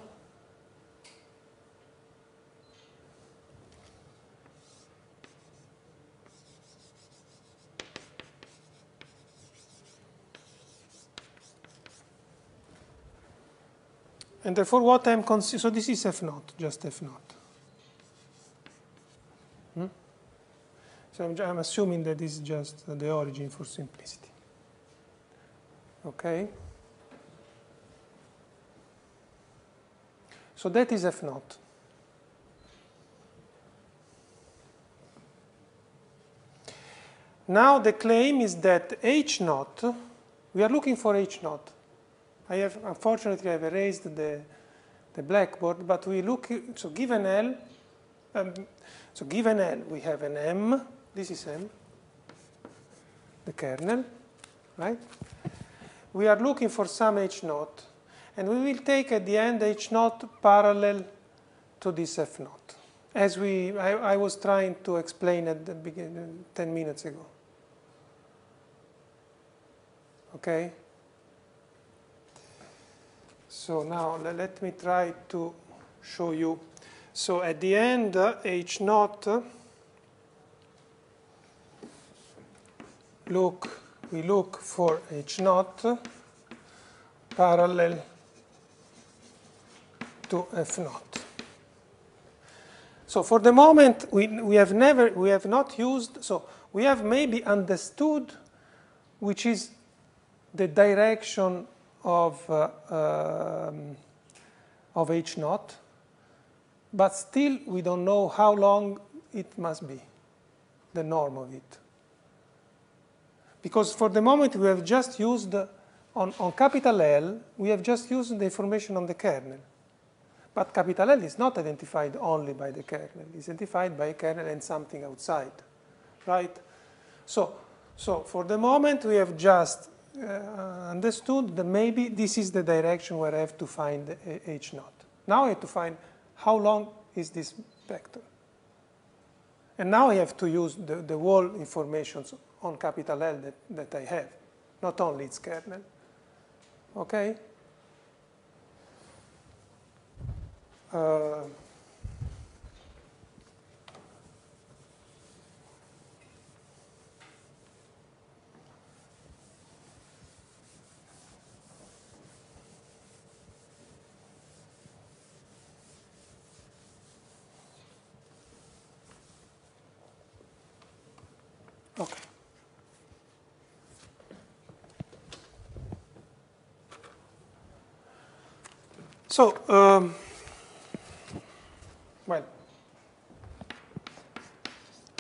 And therefore, what I'm so this is f naught, just f naught. So I'm, I'm, assuming that this is just the origin for simplicity. Okay? So that is f naught. Now the claim is that h naught, we are looking for h naught. I have, unfortunately, I've erased the, the blackboard, but we look, so given L, um, so given L, we have an M, this is M, the kernel, right? We are looking for some H naught, and we will take at the end H naught parallel to this F naught, as we, I, I was trying to explain at the beginning, 10 minutes ago. Okay? So now let me try to show you. So at the end, uh, H naught, look, we look for H naught parallel to F naught. So for the moment, we, we have never, we have not used, so we have maybe understood which is the direction of, uh, um, of H naught, but still we don't know how long it must be, the norm of it. Because for the moment we have just used, on, on capital L, we have just used the information on the kernel. But capital L is not identified only by the kernel. It's identified by a kernel and something outside, right? So, so for the moment, we have just uh, understood that maybe this is the direction where I have to find h naught. Now I have to find how long is this vector. And now I have to use the, the whole information on capital L that, that I have, not only its kernel. Okay? Uh, So, um, well,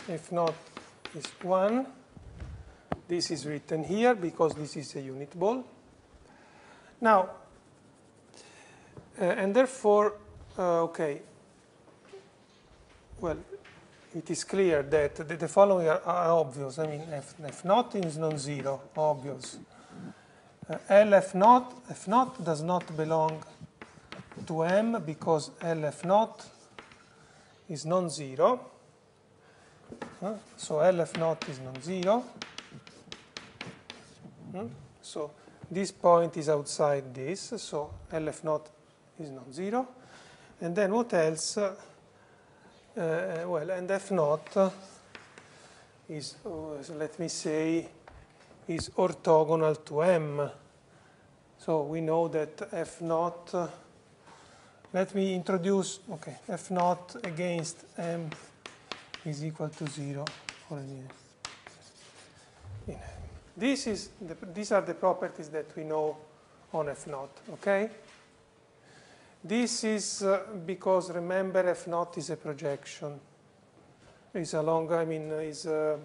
if not is 1, this is written here because this is a unit ball. Now, uh, and therefore, uh, okay, well, it is clear that the, the following are, are, obvious. I mean, f, f is non-zero, obvious. Uh, L f naught, f naught does not belong to M because L f naught is non-zero. So L f naught is non-zero. Hmm? So this point is outside this, so L f naught is non-zero. And then what else? Uh, uh, well, and f naught is, uh, let me say, is orthogonal to m. So we know that f naught, let me introduce, okay, f naught against m is equal to 0 for an in This is the, these are the properties that we know on f naught, okay? This is uh, because remember f naught is a projection. is along, I mean, is, uh,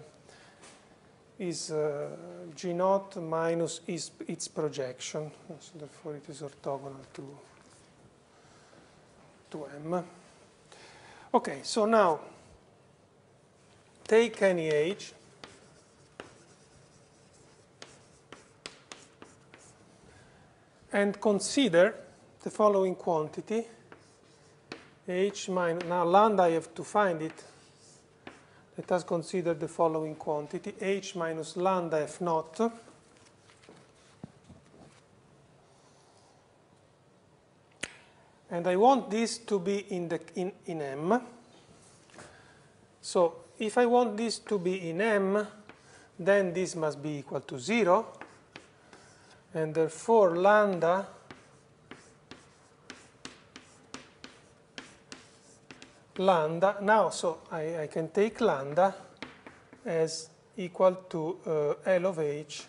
is uh, G naught minus is, its projection. So therefore it is orthogonal to, to M. Okay, so now take any h and consider the following quantity h minus, now lambda I have to find it. Let us consider the following quantity h minus lambda f naught and I want this to be in, the, in, in M. So if I want this to be in M, then this must be equal to 0, and therefore lambda lambda, now so I, I can take lambda as equal to uh, L of H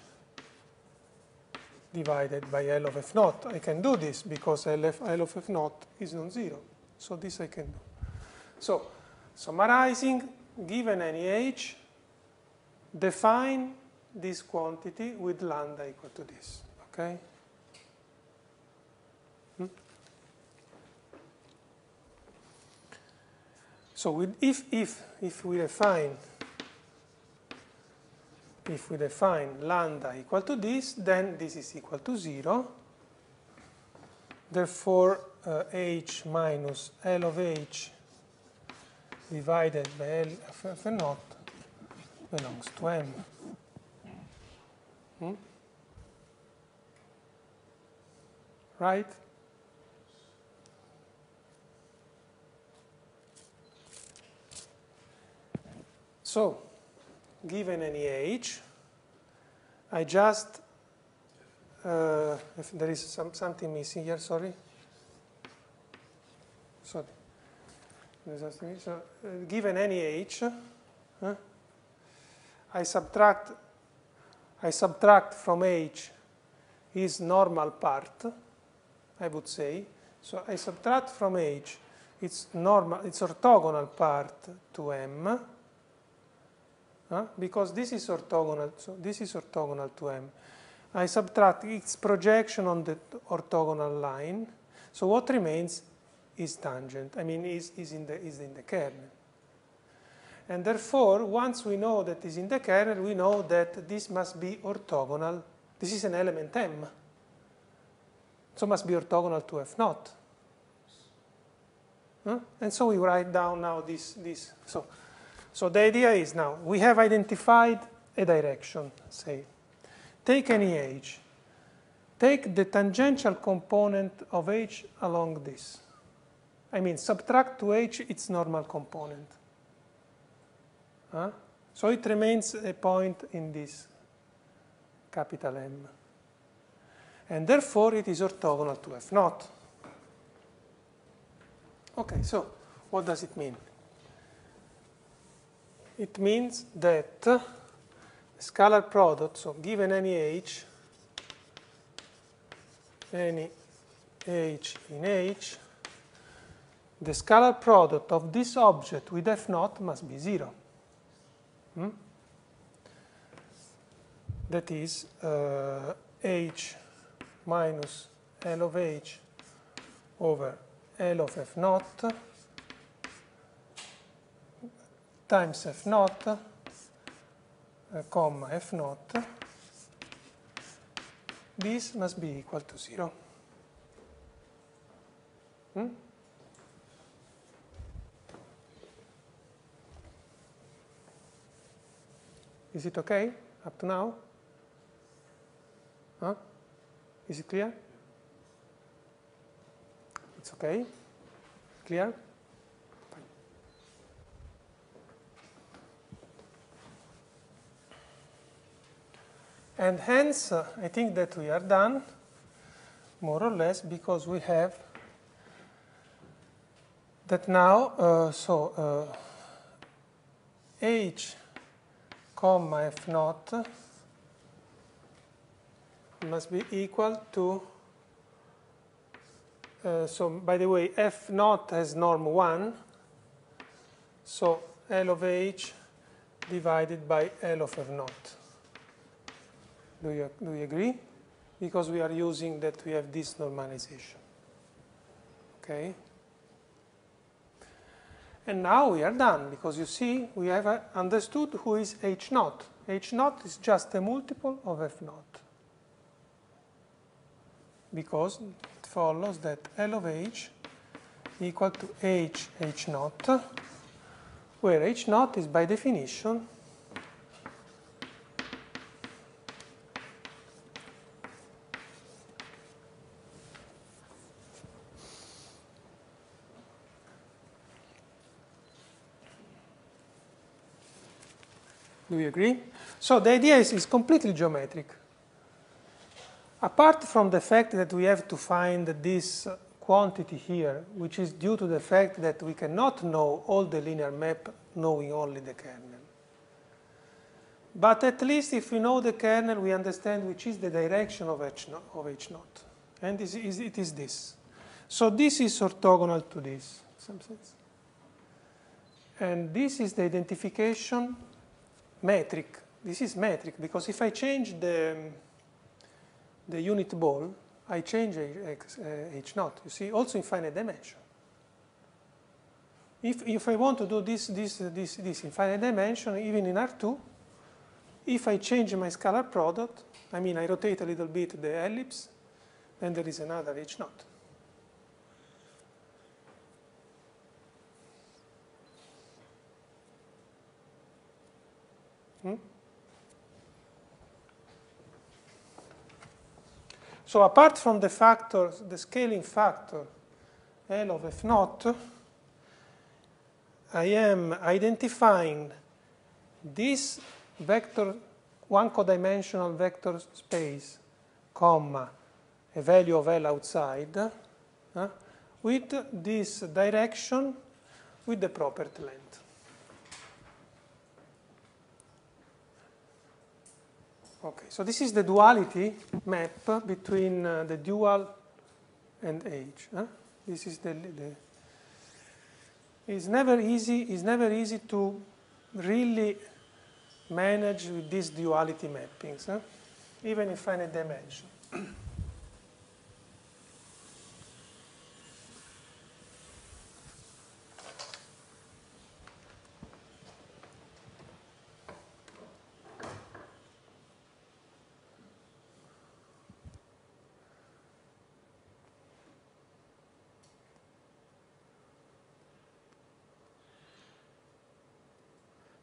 divided by L of F naught. I can do this because L of, L of F naught is non-zero. So this I can do. So summarizing, given any H, define this quantity with lambda equal to this. Okay? Hmm? So with, if, if, if we define if we define lambda equal to this, then this is equal to 0. Therefore, uh, h minus L of h divided by L of f naught belongs to m. Hmm? Right? So, given any h, I just, uh, if there is some, something missing here, sorry. Sorry. So, uh, given any h, uh, I subtract, I subtract from h his normal part, I would say. So I subtract from h its normal, its orthogonal part to m, because this is orthogonal, so this is orthogonal to M. I subtract its projection on the orthogonal line, so what remains is tangent, I mean is, is, in, the, is in the kernel. And therefore, once we know that is in the kernel, we know that this must be orthogonal, this is an element M, so must be orthogonal to F naught. Huh? And so we write down now this, this. So so the idea is now, we have identified a direction, say. Take any h. Take the tangential component of h along this. I mean, subtract to h its normal component. Huh? So it remains a point in this capital M. And therefore, it is orthogonal to f naught. Okay, so what does it mean? It means that the scalar product, so given any h, any h in h, the scalar product of this object with f naught must be 0. Hmm? That is uh, h minus L of h over L of f naught times f naught, uh, comma f naught, this must be equal to 0. Hmm? Is it okay up to now? Huh? Is it clear? It's okay? Clear? And hence, uh, I think that we are done, more or less, because we have that now, uh, so uh, h comma f naught must be equal to, uh, so by the way, f naught has norm 1, so L of H divided by L of F naught. Do you, do you agree? Because we are using that we have this normalization. Okay? And now we are done because you see we have uh, understood who is H naught. H naught is just a multiple of F naught. Because it follows that L of H equal to H H naught, where H naught is by definition Do we agree? So the idea is, is completely geometric. Apart from the fact that we have to find this quantity here, which is due to the fact that we cannot know all the linear map knowing only the kernel. But at least if we know the kernel, we understand which is the direction of H, of H naught. And it is this. So this is orthogonal to this, in some sense. And this is the identification metric. This is metric because if I change the, the unit ball, I change H, uh, H naught. You see, also in finite dimension. If, if I want to do this, this, this, this in finite dimension, even in R2, if I change my scalar product, I mean I rotate a little bit the ellipse, then there is another H naught. So apart from the factor, the scaling factor L of F naught, I am identifying this vector, one codimensional vector space, comma, a value of L outside, uh, with this direction with the property length. Okay, so this is the duality map between uh, the dual and H. Huh? This is the, the it's never easy. It's never easy to really manage with these duality mappings, huh? even in finite dimension.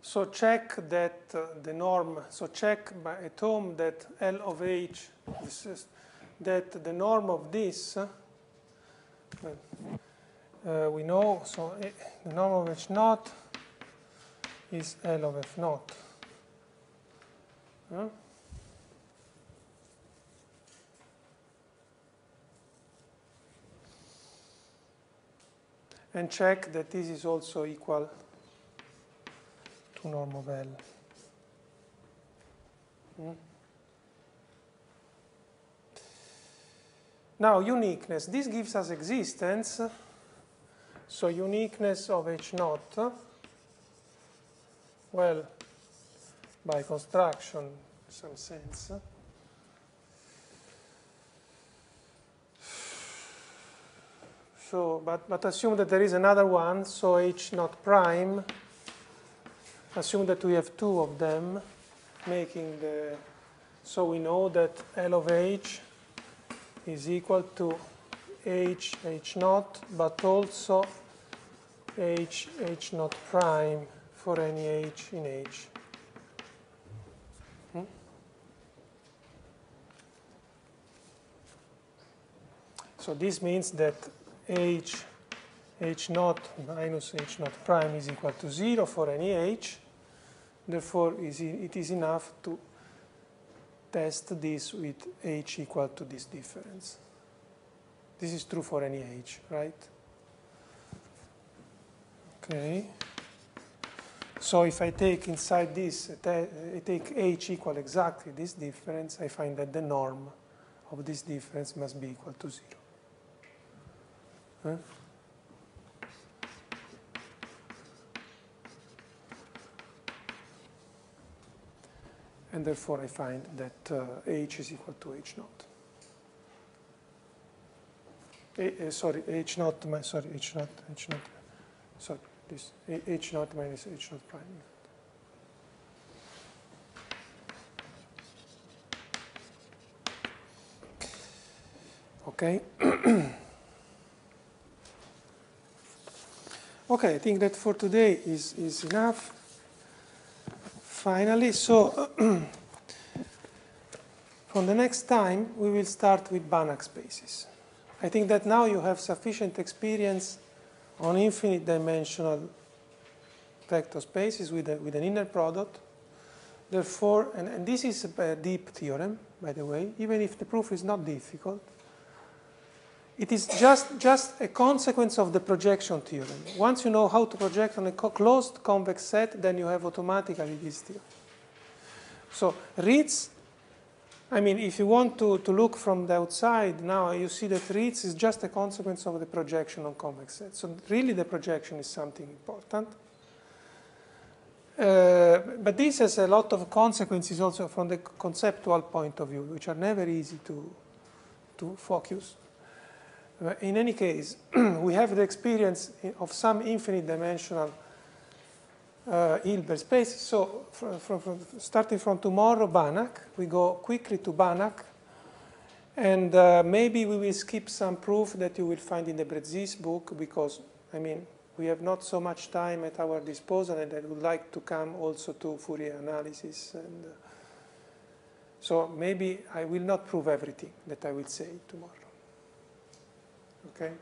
So check that uh, the norm, so check by at home that L of H, this is, that the norm of this, uh, uh, we know, so uh, the norm of H naught is L of F naught. And check that this is also equal to normal L. Hmm? Now, uniqueness. This gives us existence. So, uniqueness of H naught, well, by construction, in some sense. So, but, but assume that there is another one, so H naught prime assume that we have two of them making the so we know that L of H is equal to H H naught but also H H naught prime for any H in H. Hmm? So this means that H H naught minus H naught prime is equal to 0 for any H Therefore, it is enough to test this with h equal to this difference. This is true for any h, right? Okay. So if I take inside this, I take h equal exactly this difference, I find that the norm of this difference must be equal to 0. Huh? And therefore I find that uh, h is equal to h naught. A, uh, sorry, h naught, my, sorry, h naught, h naught, sorry, this a, h naught minus h naught prime. Okay. okay, I think that for today is, is enough. Finally, so from the next time, we will start with Banach spaces. I think that now you have sufficient experience on infinite dimensional vector spaces with, a, with an inner product. Therefore, and, and this is a deep theorem, by the way, even if the proof is not difficult. It is just, just a consequence of the projection theorem. Once you know how to project on a co closed convex set, then you have automatically this theorem. So Riesz, I mean, if you want to, to look from the outside now, you see that Riesz is just a consequence of the projection on convex sets. So really the projection is something important. Uh, but this has a lot of consequences also from the conceptual point of view, which are never easy to, to focus. Uh, in any case, we have the experience of some infinite dimensional uh, Hilbert space. So from, from, from starting from tomorrow, Banach, we go quickly to Banach. And uh, maybe we will skip some proof that you will find in the Brezis book because, I mean, we have not so much time at our disposal and I would like to come also to Fourier analysis. And uh, so maybe I will not prove everything that I will say tomorrow. Okay.